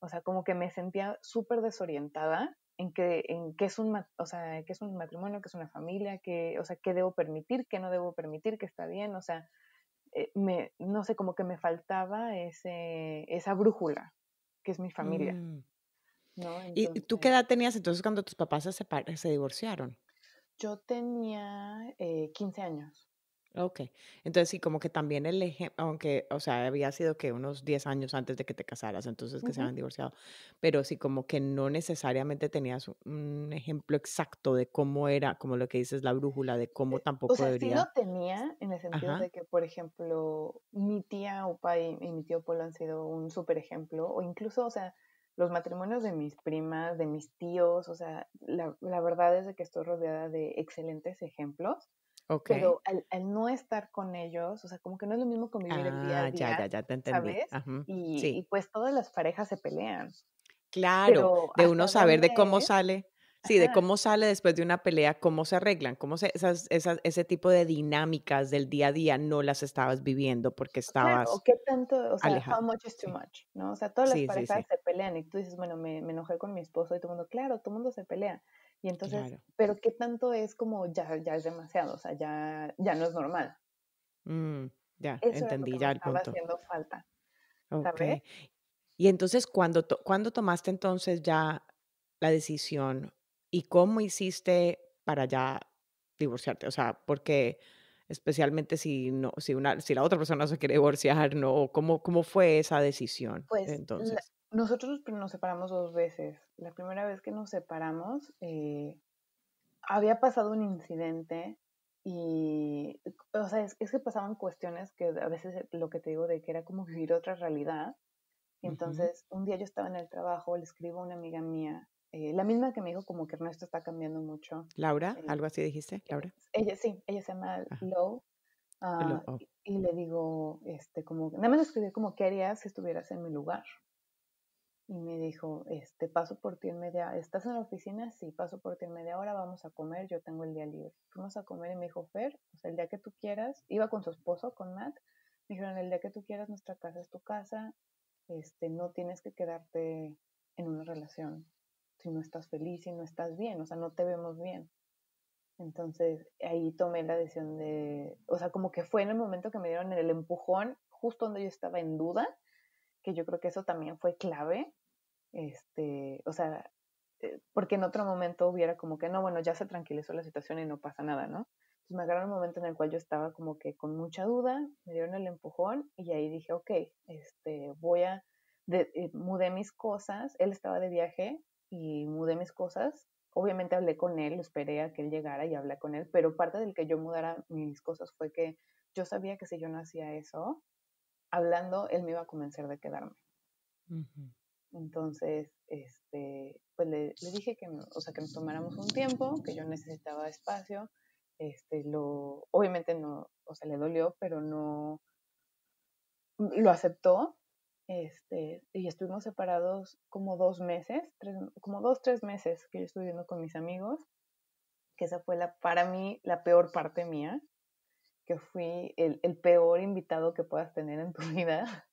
o sea, como que me sentía súper desorientada en qué en qué es un, o sea, qué es un matrimonio, qué es una familia, qué, o sea, qué debo permitir, qué no debo permitir, qué está bien, o sea, eh, me, no sé, como que me faltaba ese, esa brújula, que es mi familia. Mm. ¿Y tú qué edad tenías entonces cuando tus papás se, se divorciaron? Yo tenía 15 eh, años. Ok, entonces sí, como que también el ejemplo, aunque, o sea, había sido que unos 10 años antes de que te casaras, entonces que se habían divorciado, pero sí, como que no necesariamente tenías un ejemplo exacto de cómo era, como lo que dices, la brújula, de cómo tampoco o sea, debería. Sí lo tenía, en el sentido de que, por ejemplo, mi tía Upa y, y mi tío Polo han sido un súper ejemplo, o incluso, o sea, los matrimonios de mis primas, de mis tíos, o sea, la, la verdad es de que estoy rodeada de excelentes ejemplos. Okay. Pero al, no estar con ellos, o sea, como que no es lo mismo convivir el día a ah, día. Ya, ya, ya te entendí. ¿sabes? Y, y, pues todas las parejas se pelean. Claro, de uno saber de cómo sale. Sí, de cómo sale después de una pelea, cómo se arreglan, cómo se, esas, esas, ese tipo de dinámicas del día a día no las estabas viviendo porque estabas. Claro, qué tanto, o sea, how much is too much, ¿no? O sea, todas las parejas se pelean y tú dices, bueno, me, me, enojé con mi esposo y todo el mundo, claro, todo el mundo se pelea. Y entonces, pero qué tanto es como ya, ya es demasiado, o sea, ya, ya no es normal. Mm, ya, entendí ya el punto. Estaba haciendo falta. ¿sabes? Y entonces, ¿cuándo, ¿cuándo tomaste entonces ya la decisión ¿Y cómo hiciste para ya divorciarte? O sea, porque especialmente si no, si una, si la otra persona se quiere divorciar, ¿no? ¿Cómo, cómo fue esa decisión? Pues entonces. Nosotros nos separamos dos veces. La primera vez que nos separamos, eh, había pasado un incidente y, o sea, es, que pasaban cuestiones que a veces lo que te digo de que era como vivir otra realidad. entonces, un día yo estaba en el trabajo, le escribo a una amiga mía eh, la misma que me dijo como que Ernesto está cambiando mucho. Laura, eh, algo así dijiste, Laura. Ella sí, ella se llama Low. Ah, oh. y, le digo, este, como, nada más le escribí como, ¿qué harías si estuvieras en mi lugar? Y me dijo, este, paso por ti en media, ¿estás en la oficina? Sí, paso por ti en media hora, vamos a comer, yo tengo el día libre. Fuimos a comer y me dijo, Fer, o sea, el día que tú quieras, iba con su esposo, con Matt, me dijeron, el día que tú quieras, nuestra casa es tu casa, este, no tienes que quedarte en una relación si no estás feliz, y no estás bien, o sea, no te vemos bien. Entonces ahí tomé la decisión de, o sea, como que fue en el momento que me dieron el empujón, justo donde yo estaba en duda, que yo creo que eso también fue clave, este, o sea, eh, porque en otro momento hubiera como que, no, bueno, ya se tranquilizó la situación y no pasa nada, ¿no? Entonces me agarraron un momento en el cual yo estaba como que con mucha duda, me dieron el empujón y ahí dije, ok, este, voy a, eh, mudé mis cosas, él estaba de viaje, y mudé mis cosas. Obviamente hablé con él, esperé a que él llegara y hablé con él, pero parte del que yo mudara mis cosas fue que yo sabía que si yo no hacía eso, hablando, él me iba a convencer de quedarme. Entonces, este, pues le, dije que, o sea, que nos tomáramos un tiempo, que yo necesitaba espacio. Este, lo, obviamente no, o sea, le dolió, pero no, lo aceptó este, y estuvimos separados como dos meses, como dos, tres meses que yo estuve viviendo con mis amigos, que esa fue la, para mí la peor parte mía, que fui el, el peor invitado que puedas tener en tu *laughs* vida,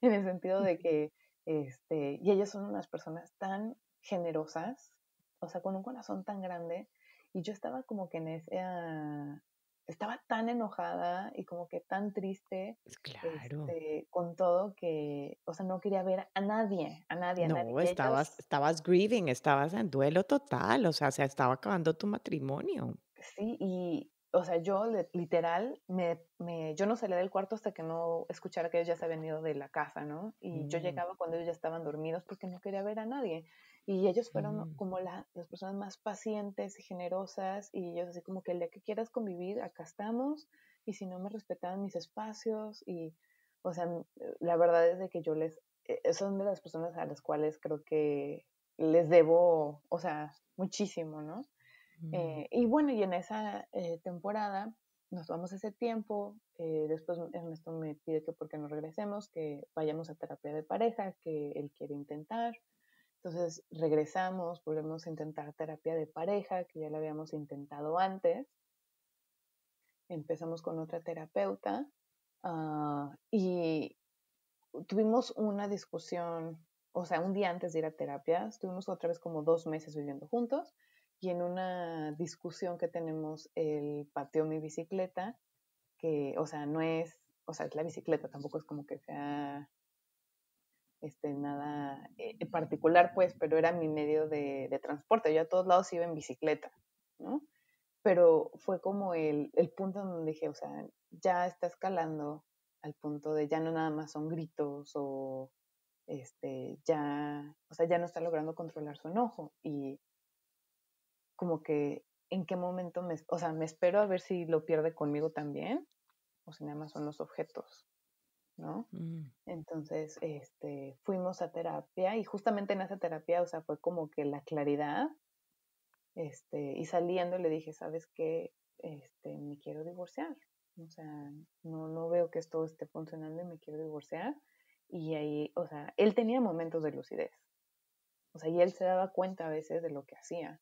en el sentido de que, este, y ellos son unas personas tan generosas, o sea, con un corazón tan grande, y yo estaba como que en esa, estaba tan enojada y como que tan triste claro. Este, con todo que, o sea, no quería ver a nadie, a nadie, a no, nadie. estabas, estabas grieving, estabas en duelo total, o sea, se estaba acabando tu matrimonio. Sí, y, o sea, yo literal, me, me, yo no salía del cuarto hasta que no escuchara que ellos ya se habían ido de la casa, ¿no? Y yo mm. llegaba cuando ellos ya estaban dormidos porque no quería ver a nadie. Y ellos fueron mm. como las personas más pacientes y generosas y ellos así como que el día que quieras convivir, acá estamos y si no me respetaban mis espacios y, o sea, la verdad es de que yo les, eh, son de las personas a las cuales creo que les debo, o sea, muchísimo, ¿no? Eh, y bueno, y en esa eh, temporada nos tomamos ese tiempo, después Ernesto me pide que porque no regresemos, que vayamos a terapia de pareja, que él quiere intentar. Entonces regresamos, volvemos a intentar terapia de pareja, que ya la habíamos intentado antes. Empezamos con otra terapeuta ah, y, tuvimos una discusión, o sea, un día antes de ir a terapia, estuvimos otra vez como dos meses viviendo juntos y en una discusión que tenemos, él pateó mi bicicleta, que, o sea, no es, o sea, es la bicicleta, tampoco es como que sea este, nada eh, particular, pues, pero era mi medio de, de, transporte. Yo a todos lados iba en bicicleta, ¿no? Pero fue como el, el punto donde dije, o sea, ya está escalando al punto de ya no nada más son gritos o este, ya, o sea, ya no está logrando controlar su enojo y como que en qué momento me, o sea, me espero a ver si lo pierde conmigo también o si nada más son los objetos, ¿no? Mm. Entonces, este, fuimos a terapia y justamente en esa terapia, o sea, fue como que la claridad, este, y saliendo le dije, ¿sabes qué? Este, me quiero divorciar, o sea, no, no veo que esto esté funcionando y me quiero divorciar. Y ahí, o sea, él tenía momentos de lucidez. O sea, y él se daba cuenta a veces de lo que hacía,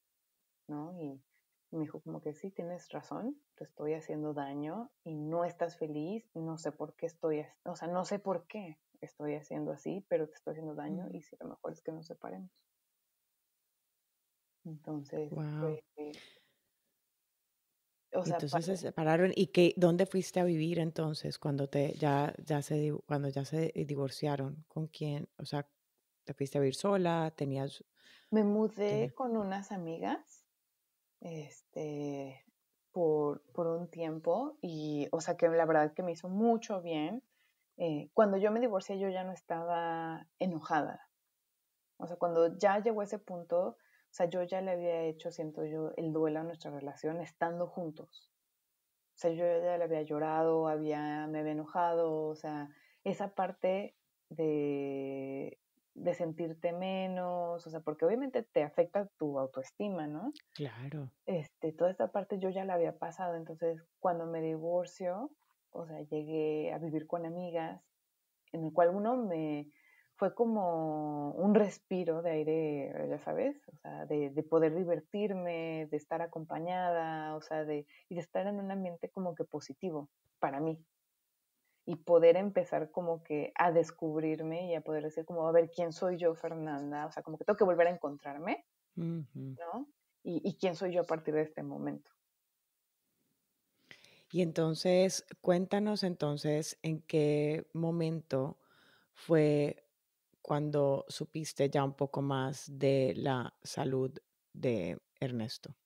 ¿no? Y, me dijo como que sí, tienes razón, te estoy haciendo daño y no estás feliz, no sé por qué estoy, o sea, no sé por qué estoy haciendo así, pero te estoy haciendo daño y si lo mejor es que nos separemos. Entonces, entonces se separaron y qué, dónde fuiste a vivir entonces cuando te ya ya se cuando ya se divorciaron, ¿con quién? O sea, ¿te fuiste a vivir sola? ¿Tenías Me mudé con unas amigas este por, por un tiempo y o sea que la verdad que me hizo mucho bien. Eh, cuando yo me divorcié yo ya no estaba enojada. O sea, cuando ya llegó ese punto, o sea, yo ya le había hecho, siento yo, el duelo a nuestra relación estando juntos. O sea, yo ya le había llorado, había, me había enojado, o sea, esa parte de, de sentirte menos, o sea, porque obviamente te afecta tu autoestima, ¿no? Claro. Este, toda esta parte yo ya la había pasado, entonces cuando me divorcio, o sea, llegué a vivir con amigas, en el cual uno me, fue como un respiro de aire, ya sabes, o sea, de, poder divertirme, de estar acompañada, o sea, de, y de estar en un ambiente como que positivo para mí. Y poder empezar como que a descubrirme y a poder decir como, a ver, ¿quién soy yo, Fernanda? O sea, como que tengo que volver a encontrarme, ¿no? Y, y quién soy yo a partir de este momento. Y entonces, cuéntanos entonces en qué momento fue cuando supiste ya un poco más de la salud de Ernesto?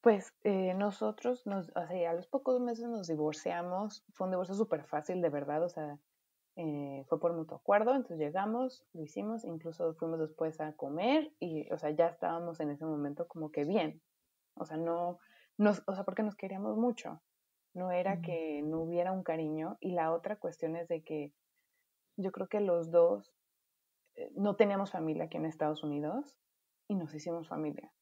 Pues eh, nosotros, nos, o sea, a los pocos meses nos divorciamos, fue un divorcio súper fácil, de verdad, o sea, eh, fue por mutuo acuerdo, entonces llegamos, lo hicimos, incluso fuimos después a comer y, o sea, ya estábamos en ese momento como que bien, o sea, no, nos, o sea, porque nos queríamos mucho, no era que no hubiera un cariño y la otra cuestión es de que yo creo que los dos eh, no teníamos familia aquí en Estados Unidos y nos hicimos familia.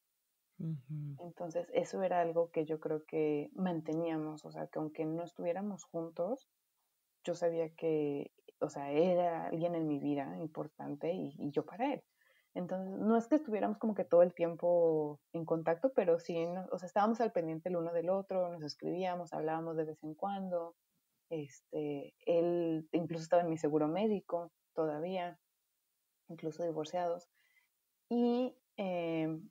Entonces, eso era algo que yo creo que manteníamos, o sea, que aunque no estuviéramos juntos, yo sabía que, o sea, era alguien en mi vida importante y, yo para él. Entonces, no es que estuviéramos como que todo el tiempo en contacto, pero sí, o sea, estábamos al pendiente el uno del otro, nos escribíamos, hablábamos de vez en cuando. Este, él incluso estaba en mi seguro médico todavía incluso divorciados. Y em,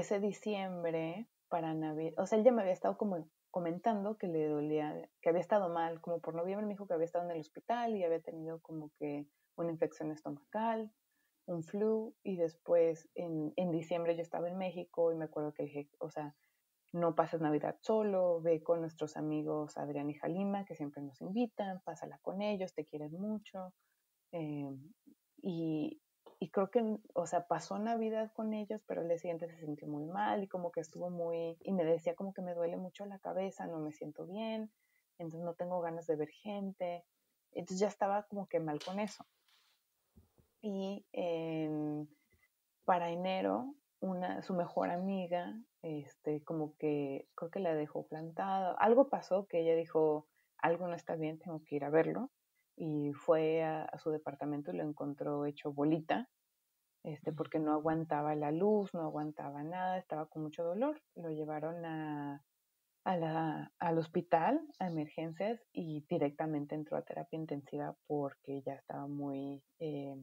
ese diciembre, para Navidad, o sea, él ya me había estado como comentando que le dolía, que había estado mal, como por noviembre me dijo que había estado en el hospital y había tenido como que una infección estomacal, un flu, y después en, en diciembre yo estaba en México y me acuerdo que dije, o sea, no pases Navidad solo, ve con nuestros amigos Adrián y Jalima, que siempre nos invitan, pásala con ellos, te quieren mucho. Eh, y, y creo que, o sea, pasó Navidad con ellos, pero el día siguiente se sintió muy mal y como que estuvo muy, y me decía como que me duele mucho la cabeza, no me siento bien, entonces no tengo ganas de ver gente, entonces ya estaba como que mal con eso. Y para enero, una, su mejor amiga, este, como que creo que la dejó plantada, algo pasó que ella dijo, algo no está bien, tengo que ir a verlo y fue a, su departamento y lo encontró hecho bolita, este, porque no aguantaba la luz, no aguantaba nada, estaba con mucho dolor. Lo llevaron a, a la, al hospital, a emergencias, y directamente entró a terapia intensiva porque ya estaba muy, eh,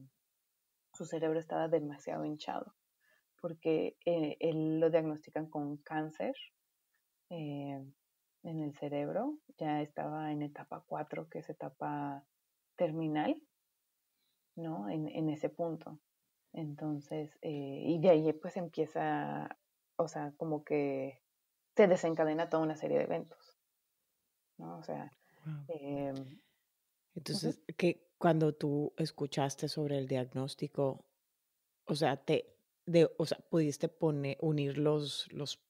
su cerebro estaba demasiado hinchado, porque eh, él lo diagnostican con cáncer eh, en el cerebro, ya estaba en etapa 4, que es etapa terminal, ¿no? En, en ese punto. Entonces, y de ahí pues empieza, o sea, como que se desencadena toda una serie de eventos. ¿no? O sea, em, entonces, que cuando tú escuchaste sobre el diagnóstico, o sea, te, de, o sea, pudiste poner, unir los, los,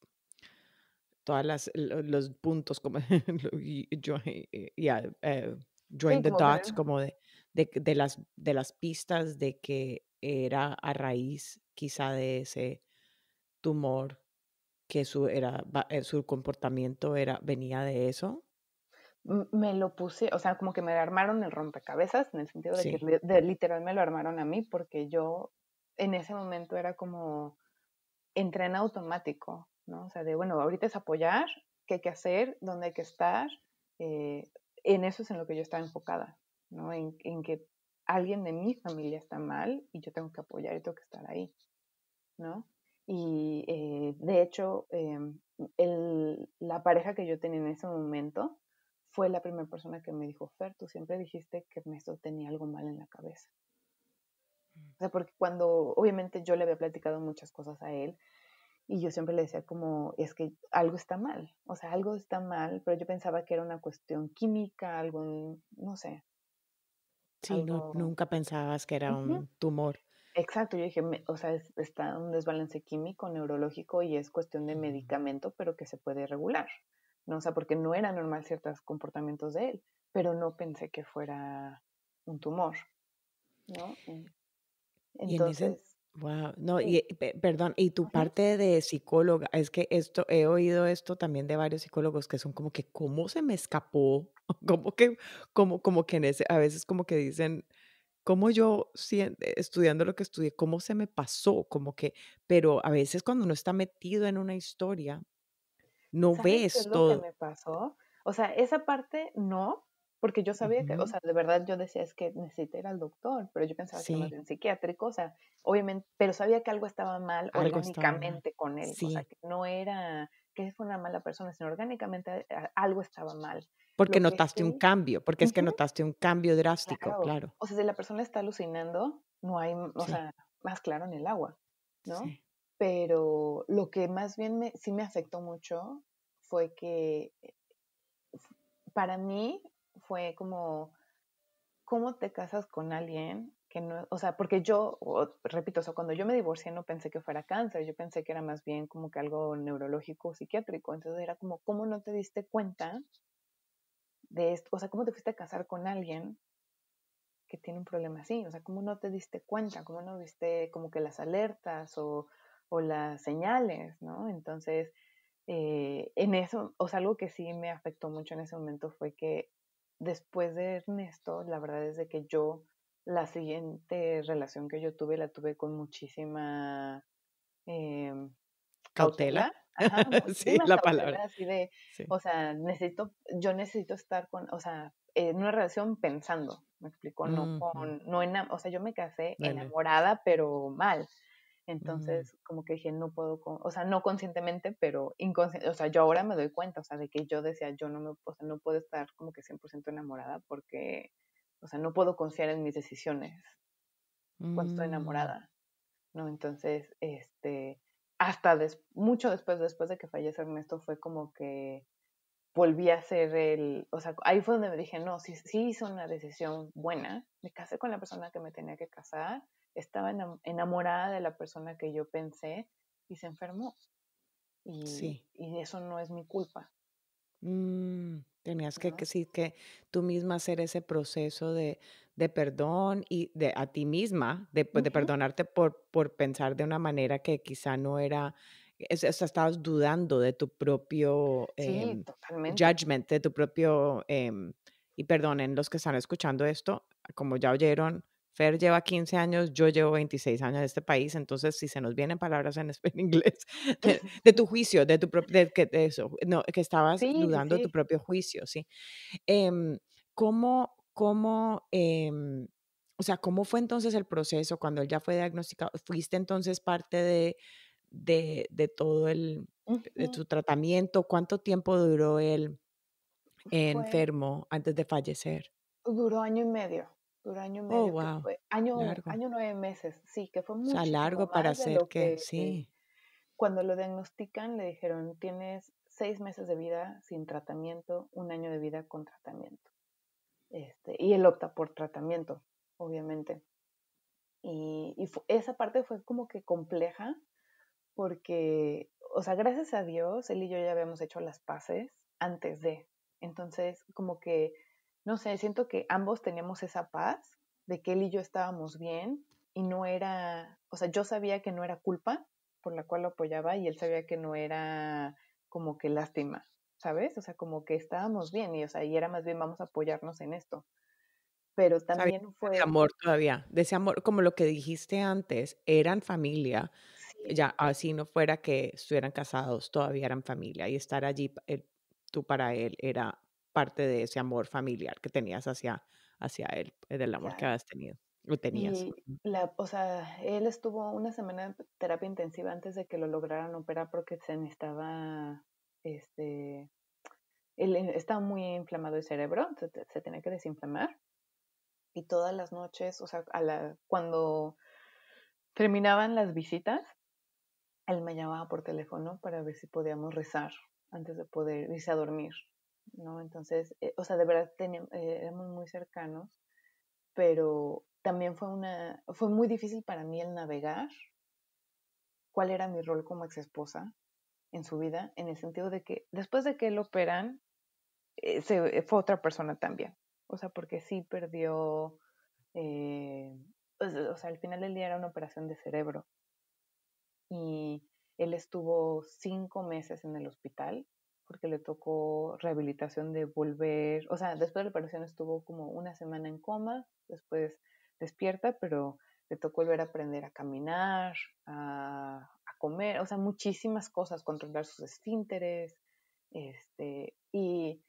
todas las, los puntos como, *laughs* yeah, uh, join the dots, como de, de, de, las, de las pistas de que era a raíz quizá de ese tumor que su, era, eh, su comportamiento era, venía de eso? Me lo puse, o sea, como que me armaron el rompecabezas, en el sentido de que literal me lo armaron a mí, porque yo en ese momento era como, entré en automático, ¿no? O sea, de, bueno, ahorita es apoyar, qué hay que hacer, dónde hay que estar, eh, en eso es en lo que yo estaba enfocada, ¿no? En, en, que alguien de mi familia está mal y yo tengo que apoyar y tengo que estar ahí, ¿no? Y eh, de hecho, em, el, la pareja que yo tenía en ese momento fue la primera persona que me dijo, Fer, tú siempre dijiste que Ernesto tenía algo mal en la cabeza. Mm. O sea, porque cuando, obviamente yo le había platicado muchas cosas a él y yo siempre le decía como, es que algo está mal, o sea, algo está mal, pero yo pensaba que era una cuestión química, algo, no sé. Sí, nunca pensabas que era un tumor. Exacto, yo dije, o sea, está un desbalance químico, neurológico y es cuestión de medicamento, pero que se puede regular, ¿no? O sea, porque no era normal ciertos comportamientos de él, pero no pensé que fuera un tumor, ¿no? Entonces... wow, no, y, perdón, y tu parte de psicóloga, es que esto, he oído esto también de varios psicólogos que son como que, ¿cómo se me escapó? *laughs* Como que, como, como que en ese, a veces como que dicen, cómo yo estudiando lo que estudié, cómo se me pasó, como que, pero a veces cuando uno está metido en una historia, no ves qué es lo que me pasó? O sea, esa parte no, porque yo sabía que, o sea, de verdad yo decía es que necesito ir al doctor, pero yo pensaba que era más bien psiquiátrico, o sea, obviamente, pero sabía que algo estaba mal orgánicamente con él, o sea, que no era que fue una mala persona, sino orgánicamente algo estaba mal. Porque notaste un cambio, porque es que notaste un cambio drástico, claro. O sea, si la persona está alucinando, no hay, o sea, más claro en el agua, ¿no? Pero lo que más bien me, sí me afectó mucho fue que eh, para mí fue como, ¿cómo te casas con alguien que no, o sea, porque yo, repito, o cuando yo me divorcié no pensé que fuera cáncer, yo pensé que era más bien como que algo neurológico psiquiátrico, entonces era como, ¿cómo no te diste cuenta de esto, o sea, ¿cómo te fuiste a casar con alguien que tiene un problema así? O sea, ¿cómo no te diste cuenta? ¿Cómo no viste como que las alertas o, o las señales, ¿no? Entonces, eh, en eso, o sea, algo que sí me afectó mucho en ese momento fue que después de Ernesto, la verdad es de que yo, la siguiente relación que yo tuve, la tuve con muchísima em, cautela. *laughs* sí, la palabra. Así de, O sea, necesito, yo necesito estar con, o sea, en una relación pensando, me explico, no con, no en, o sea, yo me casé enamorada, pero mal. Entonces, como que dije, no puedo, o sea, no conscientemente, pero inconsciente, o sea, yo ahora me doy cuenta, o sea, de que yo decía, yo no me, o sea, no puedo estar como que 100% enamorada porque, o sea, no puedo confiar en mis decisiones cuando estoy mm. enamorada, ¿no? Entonces, este, hasta mucho después, después de que fallece Ernesto, fue como que volví a ser el, o sea, ahí fue donde me dije, no, sí, sí hice una decisión buena, me casé con la persona que me tenía que casar, estaba enamorada de la persona que yo pensé y se enfermó. Y, sí. y eso no es mi culpa. Mm, tenías que, que, sí, que tú misma hacer ese proceso de, de perdón y de a ti misma, de, pues, de perdonarte por, por pensar de una manera que quizá no era, estabas dudando de tu propio em, judgment, de tu propio, em, y perdonen los que están escuchando esto, como ya oyeron, Fer lleva 15 años, yo llevo 26 años en este país, entonces si se nos vienen palabras en, *laughs* inglés, *laughs* de, tu juicio, de tu propio, de, eso, no, que estabas dudando de tu propio juicio, sí. Em, ¿Cómo, cómo em, o sea, ¿cómo fue entonces el proceso cuando él ya fue diagnosticado? ¿Fuiste entonces parte de, de, todo el, de su tratamiento? ¿Cuánto tiempo duró él enfermo antes de fallecer? Duró año y medio. Duró año y oh, medio. Oh, wow. año, año nueve meses, sí, que fue mucho. O sea, largo para hacer que, sí. Cuando lo diagnostican, le dijeron, tienes seis meses de vida sin tratamiento, un año de vida con tratamiento. Este, y él opta por tratamiento obviamente. Y, esa parte fue como que compleja porque, o sea, gracias a Dios, él y yo ya habíamos hecho las paces antes de. Entonces, como que, no sé, siento que ambos teníamos esa paz de que él y yo estábamos bien y no era, o sea, yo sabía que no era culpa por la cual lo apoyaba y él sabía que no era como que lástima, ¿sabes? O sea, como que estábamos bien y, o sea, y era más bien vamos a apoyarnos en esto. Pero también fue... De amor todavía, de ese amor, como lo que dijiste antes, eran familia, ya así no fuera que estuvieran casados, todavía eran familia y estar allí, tú para él era parte de ese amor familiar que tenías hacia, hacia él, del amor que habías tenido. Lo tenías. Y la, o sea, él estuvo una semana de terapia intensiva antes de que lo lograran operar porque se necesitaba, este, él estaba muy inflamado el cerebro, se, se tenía que desinflamar y todas las noches, o sea, a la, cuando terminaban las visitas, él me llamaba por teléfono para ver si podíamos rezar antes de poder irse a dormir, ¿no? Entonces, eh, o sea, de verdad teníamos, eh, éramos muy cercanos, pero también fue una, fue muy difícil para mí el navegar cuál era mi rol como ex esposa en su vida, en el sentido de que después de que él operan, eh, se, fue otra persona también o sea, porque sí perdió, pues, o sea, al final del día era una operación de cerebro. Y él estuvo cinco meses en el hospital porque le tocó rehabilitación de volver, o sea, después de la operación estuvo como una semana en coma, después despierta, pero le tocó volver a aprender a caminar, a, comer, o sea, muchísimas cosas, controlar sus esfínteres, este, y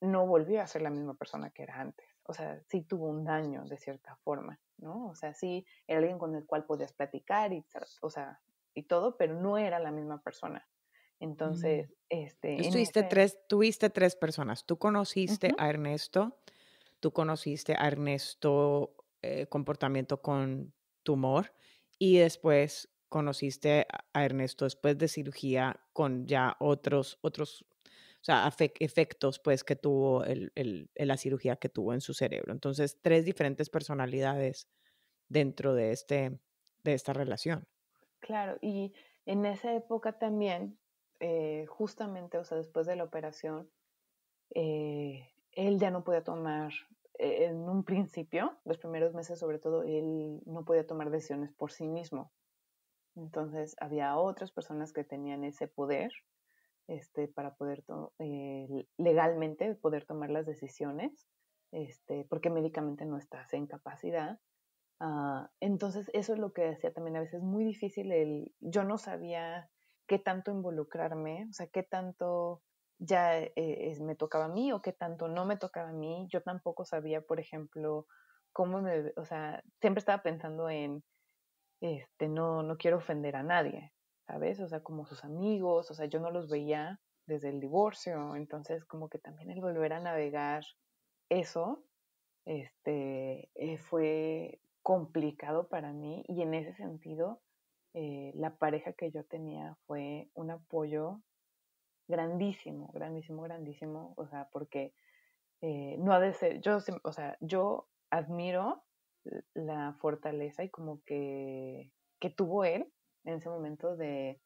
no volvió a ser la misma persona que era antes. O sea, sí tuvo un daño de cierta forma, ¿no? O sea, sí era alguien con el cual podías platicar y, o sea, y todo, pero no era la misma persona. Entonces, mm. este... Tuviste, tres, tuviste tres personas. Tú conociste a Ernesto, tú conociste a Ernesto eh, comportamiento con tumor y después conociste a Ernesto después de cirugía con ya otros, otros o sea, efectos pues que tuvo el, el, la cirugía que tuvo en su cerebro. Entonces, tres diferentes personalidades dentro de, este, de esta relación. Claro, y en esa época también, eh, justamente, o sea, después de la operación, eh, él ya no podía tomar, eh, en un principio, los primeros meses sobre todo, él no podía tomar decisiones por sí mismo. Entonces, había otras personas que tenían ese poder este, para poder legalmente poder tomar las decisiones, este, porque médicamente no estás en capacidad. Ah, entonces, eso es lo que hacía también a veces muy difícil. El, yo no sabía qué tanto involucrarme, o sea, qué tanto ya eh, me tocaba a mí o qué tanto no me tocaba a mí. Yo tampoco sabía, por ejemplo, cómo me, o sea, siempre estaba pensando en, este, no, no quiero ofender a nadie, ¿sabes? O sea, como sus amigos, o sea, yo no los veía desde el divorcio, entonces como que también el volver a navegar eso, este, eh, fue complicado para mí y en ese sentido, eh, la pareja que yo tenía fue un apoyo grandísimo, grandísimo, grandísimo, o sea, porque eh, no ha de ser, yo, o sea, yo admiro la fortaleza y como que, que tuvo él en ese momento de,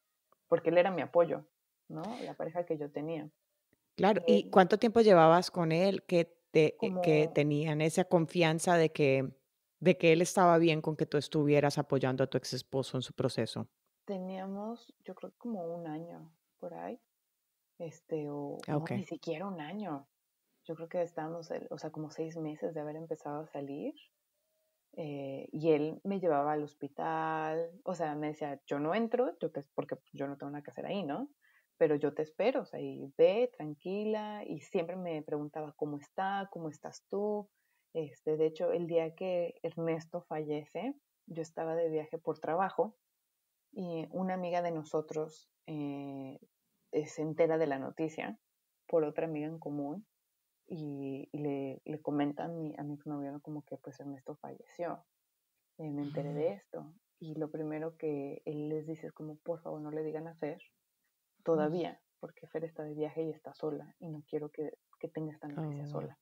porque él era mi apoyo, ¿no? La pareja que yo tenía. Claro, ¿y eh, cuánto tiempo llevabas con él que, te, que tenían esa confianza de que, de que él estaba bien con que tú estuvieras apoyando a tu ex esposo en su proceso? Teníamos, yo creo que como un año por ahí, este, o ah, ni siquiera un año. Yo creo que estábamos, o sea, como seis meses de haber empezado a salir. eh, y él me llevaba al hospital, o sea, me decía, yo no entro, yo te, porque yo no tengo nada que hacer ahí, ¿no? Pero yo te espero, o sea, y ve tranquila, y siempre me preguntaba cómo está, cómo estás tú. Este, de hecho, el día que Ernesto fallece, yo estaba de viaje por trabajo y una amiga de nosotros eh, se entera de la noticia por otra amiga en común y, le, le comenta a mi, a mi exnovio como que pues Ernesto falleció. Eh, me enteré de esto. Y lo primero que él les dice es como, por favor, no le digan a Fer todavía, porque Fer está de viaje y está sola y no quiero que, que tenga esta noticia oh. sola.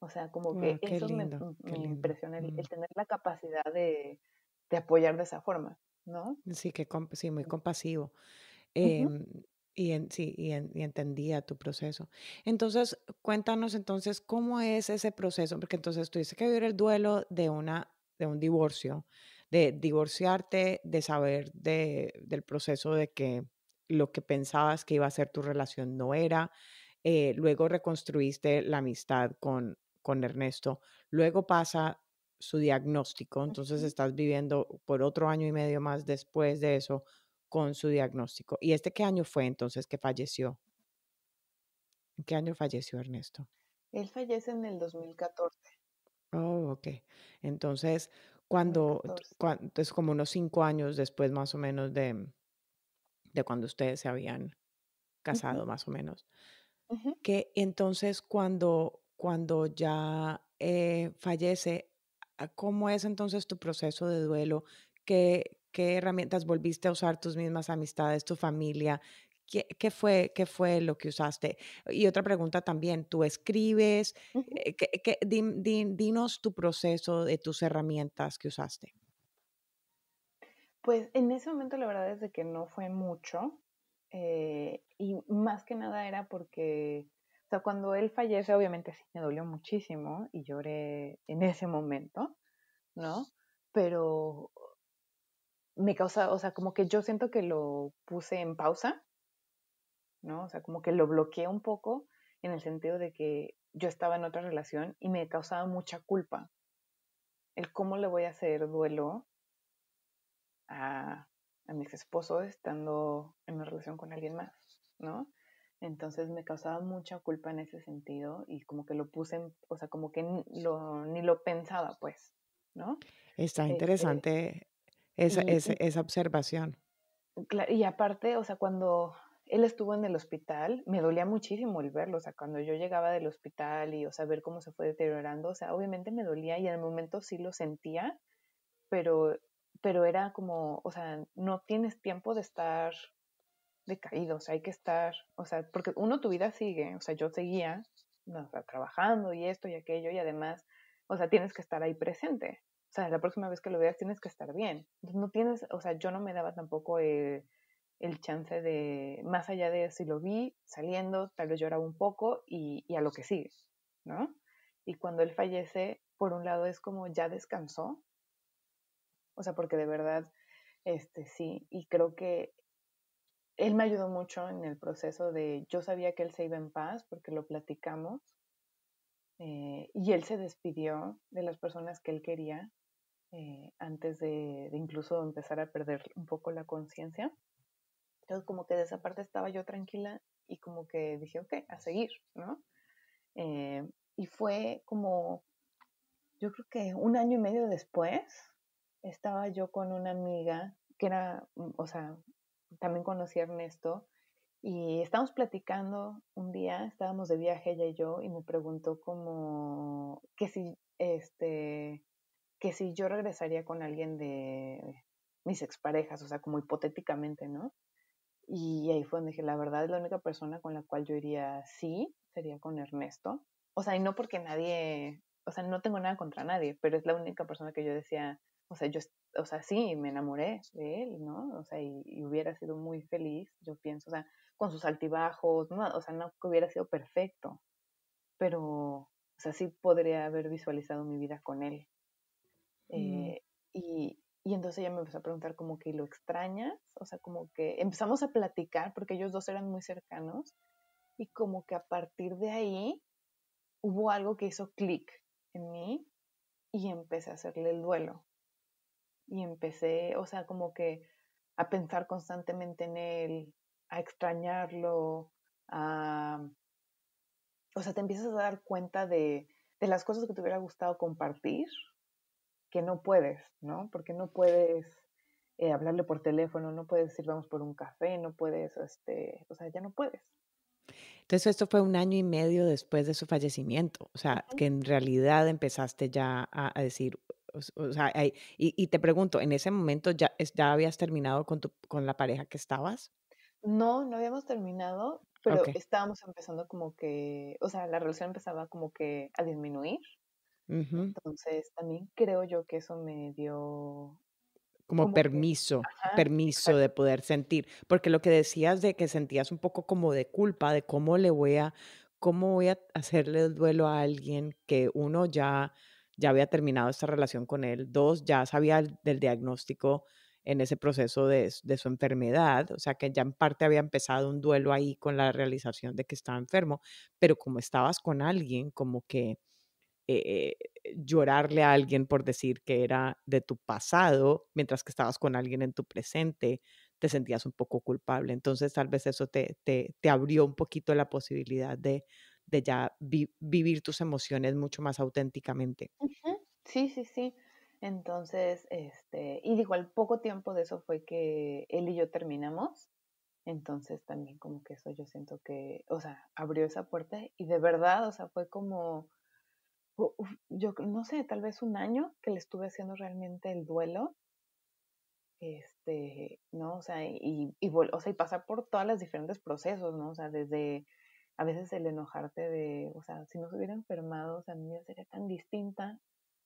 O sea, como que eso me, me impresiona, el, mm. tener la capacidad de, de, apoyar de esa forma, ¿no? Sí, que sí, muy compasivo. Eh, y, en, sí, y, entendía tu proceso. Entonces, cuéntanos entonces cómo es ese proceso, porque entonces dices que vivir el duelo de, una, de un divorcio, de divorciarte, de saber de, del proceso de que lo que pensabas que iba a ser tu relación no era, eh, luego reconstruiste la amistad con, con Ernesto, luego pasa su diagnóstico, entonces estás viviendo por otro año y medio más después de eso con su diagnóstico. ¿Y este qué año fue entonces que falleció? ¿En qué año falleció Ernesto? Él fallece en el 2014. Oh, ok. Entonces, cuando, cuando es como unos cinco años después más o menos de, de cuando ustedes se habían casado, más o menos. Que entonces cuando, cuando ya eh, fallece, ¿cómo es entonces tu proceso de duelo? ¿Qué, ¿Qué herramientas volviste a usar tus mismas amistades, tu familia? ¿Qué, fue, ¿Qué fue lo que usaste? Y otra pregunta también, ¿tú escribes? Eh, ¿Qué, dinos tu proceso de tus herramientas que usaste. Pues en ese momento la verdad es de que no fue mucho eh, y más que nada era porque, o sea, cuando él fallece obviamente sí me dolió muchísimo y lloré en ese momento, ¿no? Pero me causa, o sea, como que yo siento que lo puse en pausa, ¿no? O sea, como que lo bloqueé un poco en el sentido de que yo estaba en otra relación y me causaba mucha culpa. El cómo le voy a hacer duelo a, a mi ex esposo estando en una relación con alguien más, ¿no? Entonces me causaba mucha culpa en ese sentido y como que lo puse, en, o sea, como que lo, ni lo pensaba, pues, ¿no? Está este interesante esa, esa, observación. Y aparte, o sea, cuando él estuvo en el hospital, me dolía muchísimo el verlo, o sea, cuando yo llegaba del hospital y, o sea, ver cómo se fue deteriorando, o sea, obviamente me dolía y en el momento sí lo sentía, pero, pero era como, o sea, no tienes tiempo de estar decaído, o sea, hay que estar, o sea, porque uno tu vida sigue, o sea, yo seguía, o sea, trabajando y esto y aquello y además, o sea, tienes que estar ahí presente. O sea, la próxima vez que lo veas tienes que estar bien. no tienes, o sea, yo no me daba tampoco el, chance de, más allá de si lo vi saliendo, tal vez lloraba un poco y, y a lo que sigue, ¿no? Y cuando él fallece, por un lado es como ya descansó, o sea, porque de verdad, este sí, y creo que él me ayudó mucho en el proceso de, yo sabía que él se iba en paz porque lo platicamos, eh, y él se despidió de las personas que él quería eh, antes de, incluso empezar a perder un poco la conciencia. Entonces como que de esa parte estaba yo tranquila y como que dije, ok, a seguir, ¿no? Eh, y fue como, yo creo que un año y medio después, estaba yo con una amiga que era, o sea, también conocí a Ernesto y estábamos platicando un día, estábamos de viaje ella y yo, y me preguntó como que si este que si yo regresaría con alguien de mis exparejas, o sea, como hipotéticamente, ¿no? Y ahí fue donde dije, la verdad la única persona con la cual yo iría sí, sería con Ernesto. O sea, y no porque nadie, o sea, no tengo nada contra nadie, pero es la única persona que yo decía, o sea, yo, o sea, sí, me enamoré de él, ¿no? O sea, y, hubiera sido muy feliz, yo pienso, o sea, con sus altibajos, no, o sea, no que hubiera sido perfecto, pero, o sea, sí podría haber visualizado mi vida con él, Mm. Eh, y, y, entonces ella me empezó a preguntar como que lo extrañas, o sea, como que empezamos a platicar porque ellos dos eran muy cercanos y como que a partir de ahí hubo algo que hizo clic en mí y empecé a hacerle el duelo. Y empecé, o sea, como que a pensar constantemente en él, a extrañarlo, a... O sea, te empiezas a dar cuenta de, de las cosas que te hubiera gustado compartir, que no puedes, ¿no? Porque no puedes eh, hablarle por teléfono, no puedes decir vamos por un café, no puedes, este, o sea, ya no puedes. Entonces esto fue un año y medio después de su fallecimiento, o sea, que en realidad empezaste ya a, a decir, o, sea, y, y, te pregunto, ¿en ese momento ya, ya habías terminado con, tu, con la pareja que estabas? No, no habíamos terminado, pero estábamos empezando como que, o sea, la relación empezaba como que a disminuir. Entonces, también creo yo que eso me dio... Como, permiso, permiso de poder sentir, porque lo que decías de que sentías un poco como de culpa de cómo le voy a, cómo voy a hacerle el duelo a alguien que uno ya, ya había terminado esta relación con él, dos, ya sabía del diagnóstico en ese proceso de, su enfermedad, o sea que ya en parte había empezado un duelo ahí con la realización de que estaba enfermo, pero como estabas con alguien, como que eh, llorarle a alguien por decir que era de tu pasado, mientras que estabas con alguien en tu presente, te sentías un poco culpable. Entonces tal vez eso te, te, abrió un poquito la posibilidad de, de ya vivir tus emociones mucho más auténticamente. Sí, sí, sí. Entonces, este, y digo, al poco tiempo de eso fue que él y yo terminamos. Entonces también como que eso yo siento que, o sea, abrió esa puerta y de verdad, o sea, fue como, yo no sé, tal vez un año que le estuve haciendo realmente el duelo. Este, ¿no? O sea, y, y, o sea, y pasar por todos los diferentes procesos, ¿no? O sea, desde a veces el enojarte de, o sea, si no se hubiera enfermado, o sea, mi vida sería tan distinta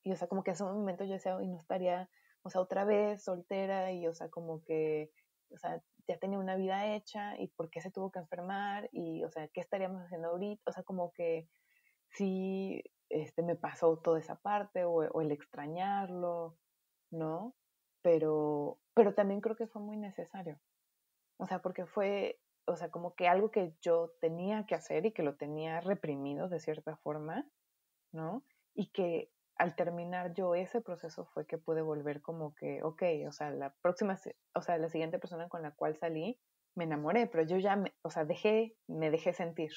y, o sea, como que en ese momento yo decía, y no estaría, o sea, otra vez soltera y, o sea, como que, o sea, ya tenía una vida hecha y por qué se tuvo que enfermar y, o sea, ¿qué estaríamos haciendo ahorita? O sea, como que sí, este, me pasó toda esa parte o, el extrañarlo, ¿no? Pero, pero también creo que fue muy necesario. O sea, porque fue, o sea, como que algo que yo tenía que hacer y que lo tenía reprimido de cierta forma, ¿no? Y que al terminar yo ese proceso fue que pude volver como que, ok, o sea, la próxima, o sea, la siguiente persona con la cual salí, me enamoré, pero yo ya, me, o sea, dejé, me dejé sentir.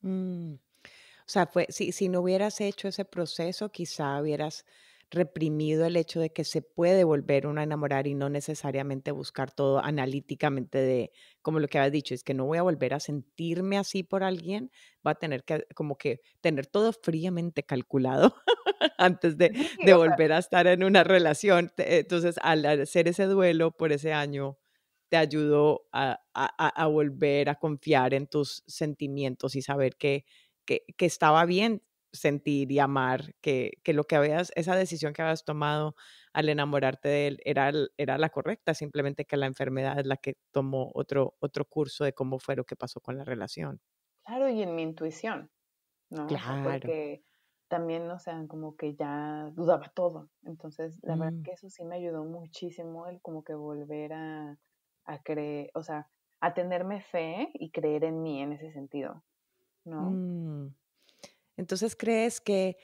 Mm. O sea, fue, si, si no hubieras hecho ese proceso, quizá hubieras reprimido el hecho de que se puede volver uno a enamorar y no necesariamente buscar todo analíticamente de, como lo que habías dicho, es que no voy a volver a sentirme así por alguien, va a tener que como que tener todo fríamente calculado *laughs* antes de, de volver a estar en una relación. Entonces, al hacer ese duelo por ese año, te ayudó a, a, a volver a confiar en tus sentimientos y saber que, que, que estaba bien sentir y amar, que, que, lo que habías, esa decisión que habías tomado al enamorarte de él era, era la correcta, simplemente que la enfermedad es la que tomó otro, otro curso de cómo fue lo que pasó con la relación. Claro, y en mi intuición, ¿no? Claro. porque también, o sea, como que ya dudaba todo. Entonces, la verdad mm. que eso sí me ayudó muchísimo el como que volver a, a creer, o sea, a tenerme fe y creer en mí en ese sentido, ¿no? Mm. Entonces, ¿crees que,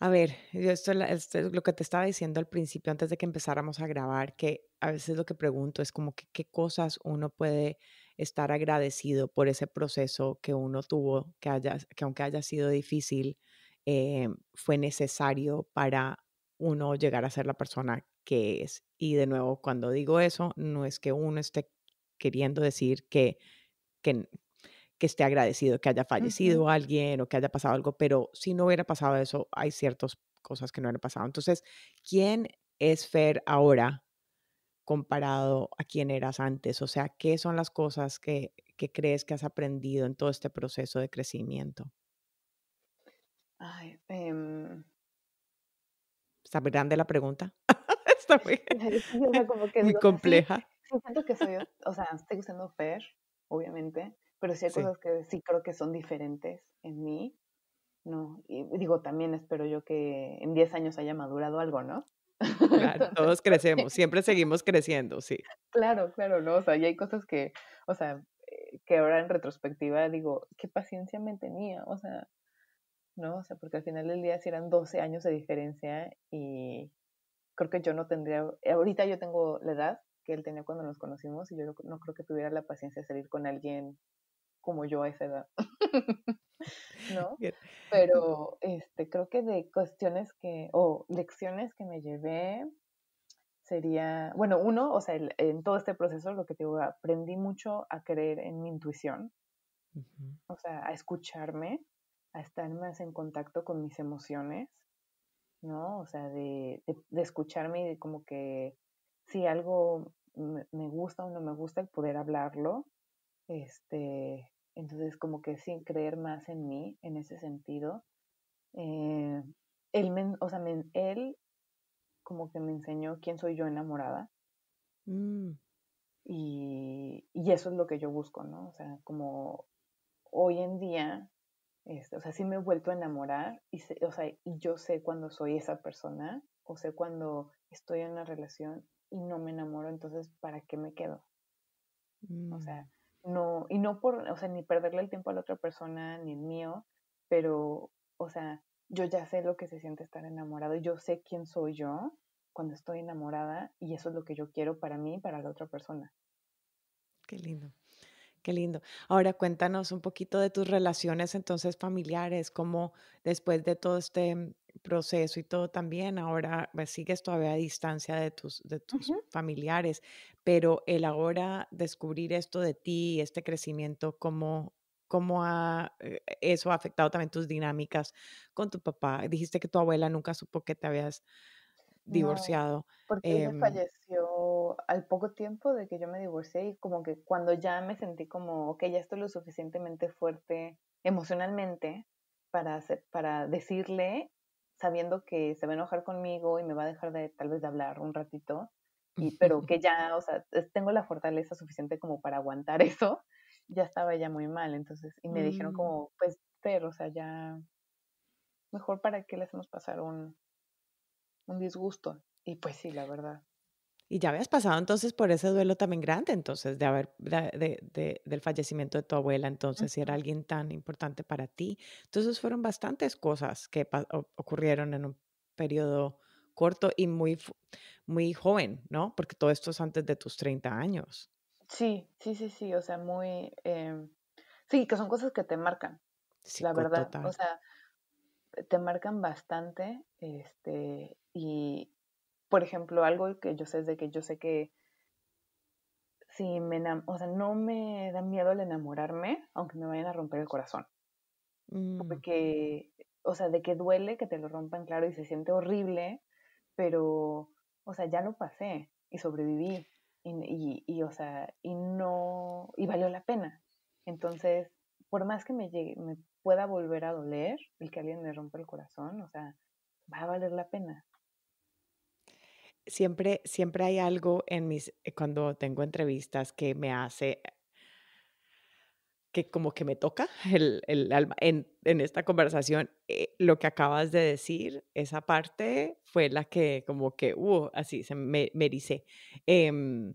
a ver, esto, es lo que te estaba diciendo al principio, antes de que empezáramos a grabar, que a veces lo que pregunto es como que qué cosas uno puede estar agradecido por ese proceso que uno tuvo, que, haya, que aunque haya sido difícil, eh, fue necesario para uno llegar a ser la persona que es. Y de nuevo, cuando digo eso, no es que uno esté queriendo decir que, que, que esté agradecido que haya fallecido alguien o que haya pasado algo, pero si no hubiera pasado eso, hay ciertas cosas que no han pasado. Entonces, ¿quién es Fer ahora comparado a quién eras antes? O sea, ¿qué son las cosas que, que crees que has aprendido en todo este proceso de crecimiento? Ay, eh... Está grande la pregunta. *laughs* Está muy, *laughs* muy compleja. Sí, siento que soy, o sea, estoy usando Fer, obviamente, pero sí hay cosas que sí creo que son diferentes en mí, ¿no? Y digo, también espero yo que en 10 años haya madurado algo, ¿no? Claro, *laughs* todos crecemos, siempre seguimos creciendo, sí. Claro, claro, ¿no? O sea, y hay cosas que, o sea, eh, que ahora en retrospectiva digo, qué paciencia me tenía, o sea, ¿no? O sea, porque al final del día sí eran 12 años de diferencia y creo que yo no tendría, ahorita yo tengo la edad que él tenía cuando nos conocimos y yo no creo que tuviera la paciencia de salir con alguien como yo a esa edad. *laughs* ¿No? Pero este, creo que de cuestiones que, o lecciones que me llevé, sería, bueno, uno, o sea, en todo este proceso, lo que te digo, aprendí mucho a creer en mi intuición, o sea, a escucharme, a estar más en contacto con mis emociones, ¿no? O sea, de, de, escucharme y de como que si algo me, gusta o no me gusta, el poder hablarlo, este, entonces como que sin creer más en mí, en ese sentido. Eh, él, o sea, él como que me enseñó quién soy yo enamorada. Mm. Y, y, eso es lo que yo busco, ¿no? O sea, como hoy en día, este, o sea, sí me he vuelto a enamorar y, o sea, y yo sé cuando soy esa persona o sé cuando estoy en una relación y no me enamoro, entonces, ¿para qué me quedo? O sea, mm. No, y no por, o sea, ni perderle el tiempo a la otra persona, ni el mío, pero, o sea, yo ya sé lo que se siente estar enamorado, yo sé quién soy yo cuando estoy enamorada y eso es lo que yo quiero para mí y para la otra persona. Qué lindo. Qué lindo. Ahora cuéntanos un poquito de tus relaciones entonces familiares, cómo después de todo este proceso y todo también, ahora pues, sigues todavía a distancia de tus, de tus familiares, pero el ahora descubrir esto de ti, este crecimiento, ¿cómo, cómo ha, eh, eso ha afectado también tus dinámicas con tu papá? Dijiste que tu abuela nunca supo que te habías divorciado. porque ella em falleció al poco tiempo de que yo me divorcié y como que cuando ya me sentí como, ok, ya estoy lo suficientemente fuerte emocionalmente para, hacer, para decirle, sabiendo que se va a enojar conmigo y me va a dejar de tal vez de hablar un ratito, y, pero que ya, o sea, tengo la fortaleza suficiente como para aguantar *laughs* eso, ya estaba ya muy mal, entonces, y me dijeron mm. como, pues, pero, o sea, ya, mejor para qué le hacemos pasar un, un disgusto. Y pues sí, la verdad. Y ya habías pasado entonces por ese duelo también grande, entonces, de haber, de, de, del fallecimiento de tu abuela, entonces, si era alguien tan importante para ti. Entonces, fueron bastantes cosas que ocurrieron en un periodo corto y muy, muy joven, ¿no? Porque todo esto es antes de tus 30 años. Sí, sí, sí, sí, o sea, muy... Em, sí, que son cosas que te marcan, la verdad. O sea, te marcan bastante, este, y, por ejemplo, algo que yo sé es de que yo sé que si me o sea, no me da miedo el enamorarme, aunque me vayan a romper el corazón. Mm. Porque, o sea, de que duele que te lo rompan, claro, y se siente horrible, pero, o sea, ya lo pasé y sobreviví. Y, y, o sea, y no, y valió la pena. Entonces, por más que me, llegue, me pueda volver a doler el que alguien me rompa el corazón, o sea, va a valer la pena siempre, siempre hay algo en mis, eh, cuando tengo entrevistas que me hace, que como que me toca *laughs* el, el alma. En, en, esta conversación, eh, lo que acabas de decir, esa parte fue la que como que, uh, así, se me, me ericé. Em,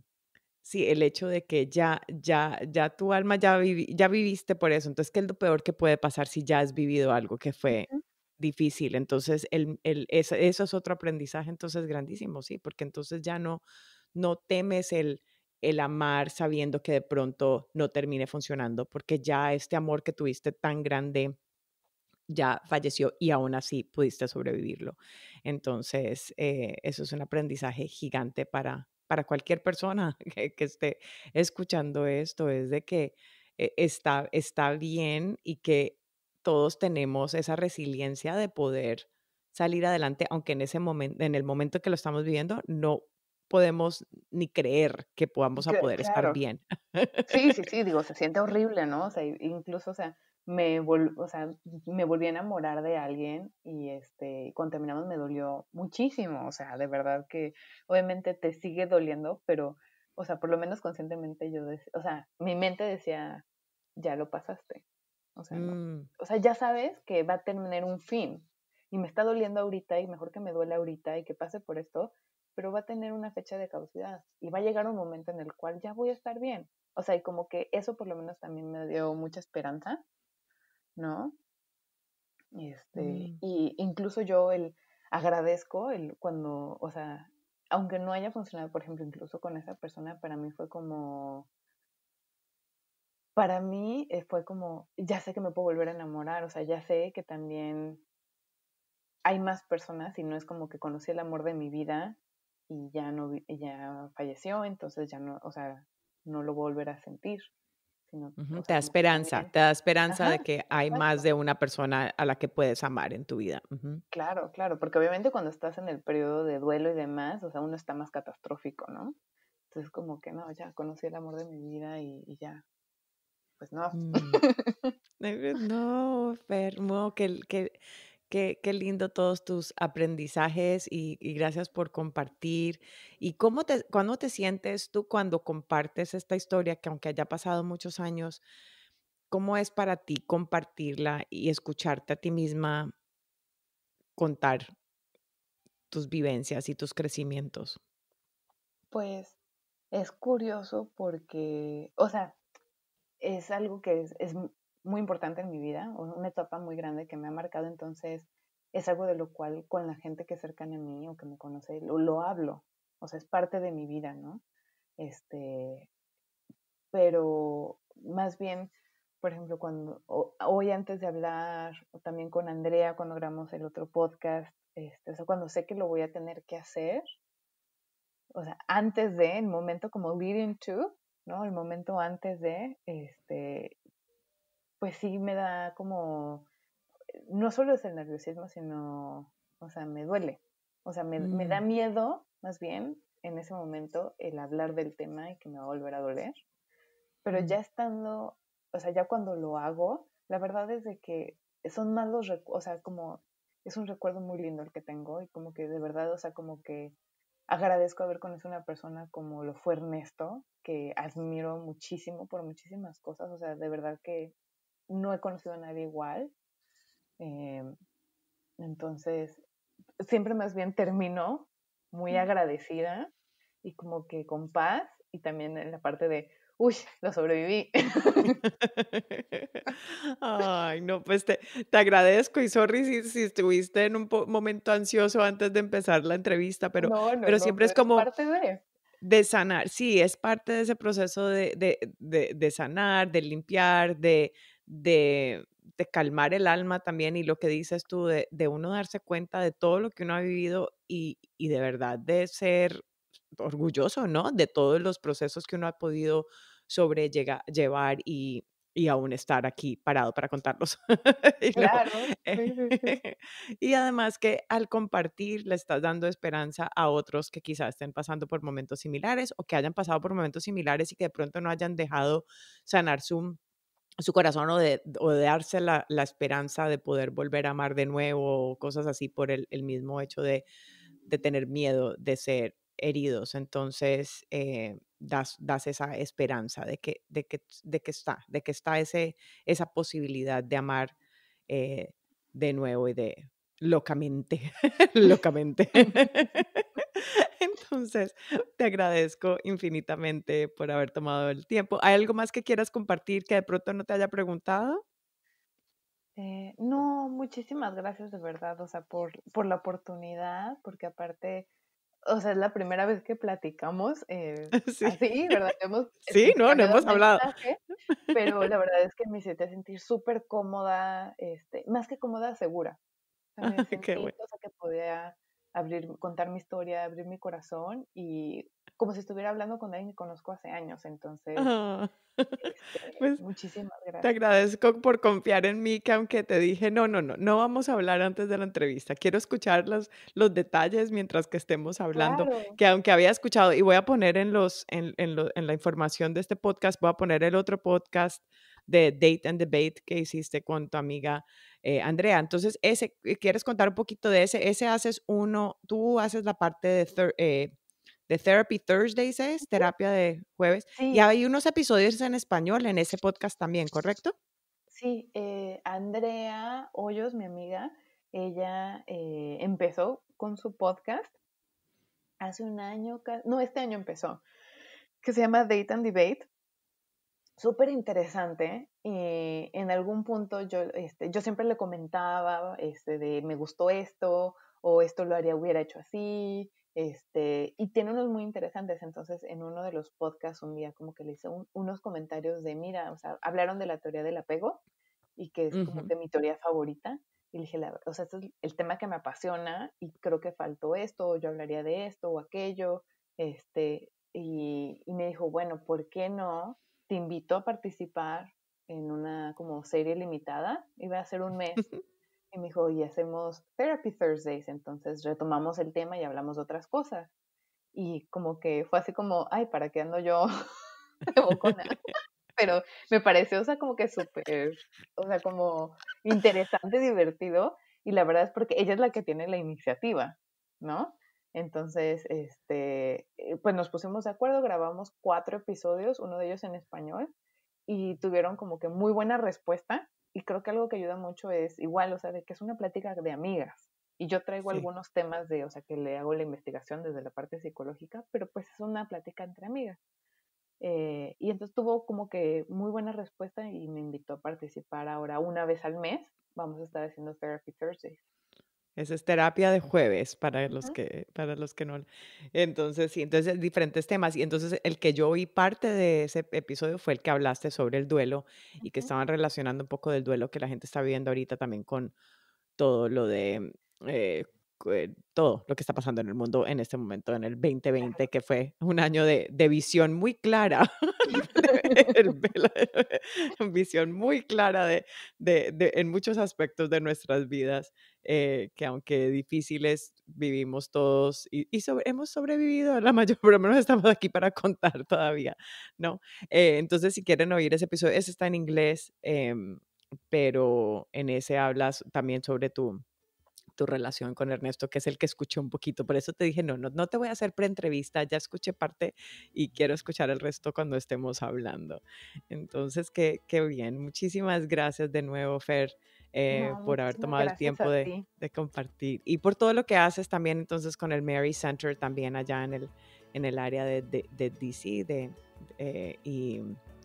sí, el hecho de que ya, ya, ya tu alma ya, ya viviste por eso. Entonces, ¿qué es lo peor que puede pasar si ya has vivido algo que fue difícil. Entonces, el, el, eso, es otro aprendizaje, entonces, grandísimo, sí, porque entonces ya no, no temes el, el amar sabiendo que de pronto no termine funcionando, porque ya este amor que tuviste tan grande ya falleció y aún así pudiste sobrevivirlo. Entonces, eh, eso es un aprendizaje gigante para, para cualquier persona *laughs* que, que esté escuchando esto, es de que eh, está, está bien y que todos tenemos esa resiliencia de poder salir adelante, aunque en ese momento, en el momento que lo estamos viviendo, no podemos ni creer que podamos a poder estar bien. Sí, sí, *laughs* sí, digo, se siente horrible, ¿no? O sea, incluso, o sea, me, o sea, me volví a enamorar de alguien y este, cuando terminamos me dolió muchísimo, o sea, de verdad que obviamente te sigue doliendo, pero, o sea, por lo menos conscientemente yo, o sea, mi mente decía, ya lo pasaste, o sea, mm. o sea, ya sabes que va a tener un fin y me está doliendo ahorita y mejor que me duele ahorita y que pase por esto, pero va a tener una fecha de caducidad y va a llegar un momento en el cual ya voy a estar bien. O sea, y como que eso por lo menos también me dio mucha esperanza, ¿no? Este, mm. Y incluso yo el agradezco el cuando, o sea, aunque no haya funcionado, por ejemplo, incluso con esa persona, para mí fue como, para mí eh, fue como, ya sé que me puedo volver a enamorar, o sea, ya sé que también hay más personas y no es como que conocí el amor de mi vida y ya no ya falleció, entonces ya no, o sea, no lo voy a volver a sentir. te da esperanza, te da esperanza de que hay más de una persona a la que puedes amar en tu vida. Claro, claro, porque obviamente cuando estás en el periodo de duelo y demás, o sea, uno está más catastrófico, ¿no? Entonces como que no, ya conocí el amor de mi vida y, ya, pues no. Mm. *laughs* no, enfermo, que, que Qué, lindo todos tus aprendizajes y, gracias por compartir. ¿Y cómo te, cómo te sientes tú cuando compartes esta historia que aunque haya pasado muchos años, cómo es para ti compartirla y escucharte a ti misma contar tus vivencias y tus crecimientos? Pues es curioso porque, o sea, es algo que es, es muy importante en mi vida, una etapa muy grande que me ha marcado, entonces es algo de lo cual con la gente que es cercana a mí o que me conoce, lo, lo hablo, o sea, es parte de mi vida, ¿no? Este, pero más bien, por ejemplo, cuando hoy antes de hablar, también con Andrea cuando grabamos el otro podcast, este, o cuando sé que lo voy a tener que hacer, o sea, antes de, el momento como leading to, ¿no? El momento antes de, este, pues sí me da como, no solo es el nerviosismo, sino, o sea, me duele. O sea, me, da mm. miedo, más bien, en ese momento, el hablar del tema y que me va a volver a doler. Pero ya mm. estando, o sea, ya cuando lo hago, la verdad es de que son más los, o sea, como es un recuerdo muy lindo el que tengo y como que de verdad, o sea, como que agradezco haber conocido a una persona como lo fue Ernesto, que admiro muchísimo por muchísimas cosas, o sea, de verdad que no he conocido a nadie igual. Em, entonces, siempre más bien termino muy agradecida y como que con paz y también en la parte de, uy, lo sobreviví. *laughs* Ay, no, pues te, te agradezco y sorry si, si estuviste en un momento ansioso antes de empezar la entrevista, pero, pero siempre es como... parte de... De sanar, sí, es parte de ese proceso de, de, de, de sanar, de limpiar, de, de, calmar el alma también y lo que dices tú, de, uno darse cuenta de todo lo que uno ha vivido y, de verdad de ser orgulloso, ¿no? De todos los procesos que uno ha podido sobrellevar y, y aún estar aquí parado para contarlos. *laughs* y, claro. *laughs* y además que al compartir le estás dando esperanza a otros que quizás estén pasando por momentos similares o que hayan pasado por momentos similares y que de pronto no hayan dejado sanar su su corazón o de, o de darse la, la, esperanza de poder volver a amar de nuevo o cosas así por el, el mismo hecho de, de, tener miedo de ser heridos. Entonces, eh, das, das, esa esperanza de que, de, que, de que está, de que está ese, esa posibilidad de amar eh, de nuevo y de locamente, *laughs* locamente. *laughs* Entonces, te agradezco infinitamente por haber tomado el tiempo. ¿Hay algo más que quieras compartir que de pronto no te haya preguntado? Eh, no, muchísimas gracias de verdad, o sea, por, por la oportunidad, porque aparte, o sea, es la primera vez que platicamos eh, *laughs* sí. así, ¿verdad? *laughs* sí, no, no hemos hablado. pero la verdad es que me hice sentir súper cómoda, este, más que cómoda, segura. O sea, me *laughs* sentí, Qué bueno. que podía abrir, contar mi historia, abrir mi corazón y como si estuviera hablando con alguien que conozco hace años. Entonces, ah, *laughs* este, pues, muchísimas gracias. Te agradezco por confiar en mí, que aunque te dije, no, no, no, no vamos a hablar antes de la entrevista. Quiero escuchar los, los detalles mientras que estemos hablando, que aunque había escuchado, y voy a poner en, los, en, en, en la información de este podcast, voy a poner el otro podcast de Date and Debate que hiciste con tu amiga eh, Andrea. Entonces, ese, ¿quieres contar un poquito de ese? Ese haces uno, tú haces la parte de, eh, de Therapy Thursdays, ¿es? Terapia de jueves. Y hay unos episodios en español en ese podcast también, ¿correcto? Sí, Andrea Hoyos, mi amiga, ella empezó con su podcast hace un año, no, este año empezó, que se llama Date and Debate. súper interesante y en algún punto yo, este, yo siempre le comentaba este, de me gustó esto o esto lo haría, hubiera hecho así, este, y tiene unos muy interesantes. Entonces, en uno de los podcasts un día como que le hice unos comentarios de, mira, o sea, hablaron de la teoría del apego y que es como que mi teoría favorita. Y le dije, o sea, este es el tema que me apasiona y creo que faltó esto, o yo hablaría de esto o aquello. Este, y, y me dijo, bueno, ¿por qué no te invito a participar en una como serie limitada, iba a ser un mes. *laughs* Y me dijo, y hacemos Therapy Thursdays, entonces retomamos el tema y hablamos de otras cosas. Y como que fue así como, ay, ¿para qué ando yo *laughs* *laughs* Pero me pareció, o sea, como que súper, o sea, como interesante, divertido. Y la verdad es porque ella es la que tiene la iniciativa, ¿no? Entonces, este, eh, pues nos pusimos de acuerdo, grabamos cuatro episodios, uno de ellos en español, y tuvieron como que muy buena respuesta. Y creo que algo que ayuda mucho es igual, o sea, de que es una plática de amigas. Y yo traigo algunos temas de, o sea, que le hago la investigación desde la parte psicológica, pero pues es una plática entre amigas. Eh, y entonces tuvo como que muy buena respuesta y me invitó a participar ahora una vez al mes. Vamos a estar haciendo Therapy Thursdays. Esa es terapia de jueves para los que, para los que no. Entonces, sí, entonces diferentes temas. Y entonces el que yo oí parte de ese episodio fue el que hablaste sobre el duelo y que estaban relacionando un poco del duelo que la gente está viviendo ahorita también con todo lo de eh, todo lo que está pasando en el mundo en este momento, en el 2020, que fue un año de, de visión muy clara, *laughs* visión muy clara de, de, de, en muchos aspectos de nuestras vidas, eh, que aunque difíciles, vivimos todos y, y hemos sobrevivido, la mayor, *laughs* por lo menos estamos aquí para contar todavía, ¿no? Eh, entonces, si quieren oír ese episodio, ese está en inglés, em, pero en ese hablas también sobre tu tu relación con Ernesto, que es el que escuché un poquito. Por eso te dije, no, no, no te voy a hacer preentrevista, ya escuché parte y quiero escuchar el resto cuando estemos hablando. Entonces, qué, qué bien. Muchísimas gracias de nuevo, Fer. Eh, por haber tomado el tiempo de, de, compartir y por todo lo que haces también entonces con el Mary Center también allá en el, en el área de, de, de DC de, eh, y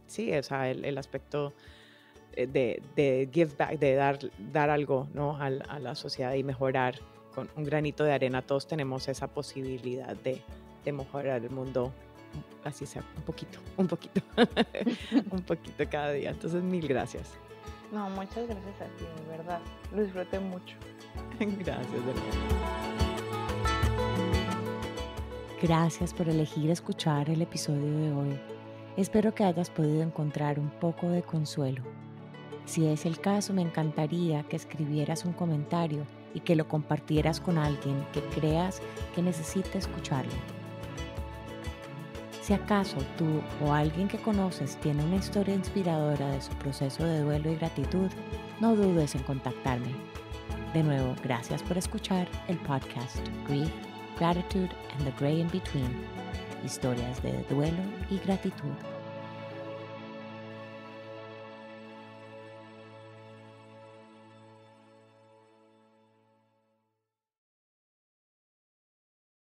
sí, o sea, el, el aspecto eh, de, de, give back, de dar, dar algo ¿no? a, a, la sociedad y mejorar con un granito de arena. Todos tenemos esa posibilidad de, de mejorar el mundo, así sea, un poquito, un poquito, *laughs* un poquito cada día. Entonces, mil gracias. No, muchas gracias a ti, de verdad. Lo disfruté mucho. *laughs* gracias, de verdad. Gracias por elegir escuchar el episodio de hoy. Espero que hayas podido encontrar un poco de consuelo si es el caso, me encantaría que escribieras un comentario y que lo compartieras con alguien que creas que necesita escucharlo. Si acaso tú o alguien que conoces tiene una historia inspiradora de su proceso de duelo y gratitud, no dudes en contactarme. De nuevo, gracias por escuchar el podcast Grief, Gratitude and the Gray in Between, historias de duelo y gratitud.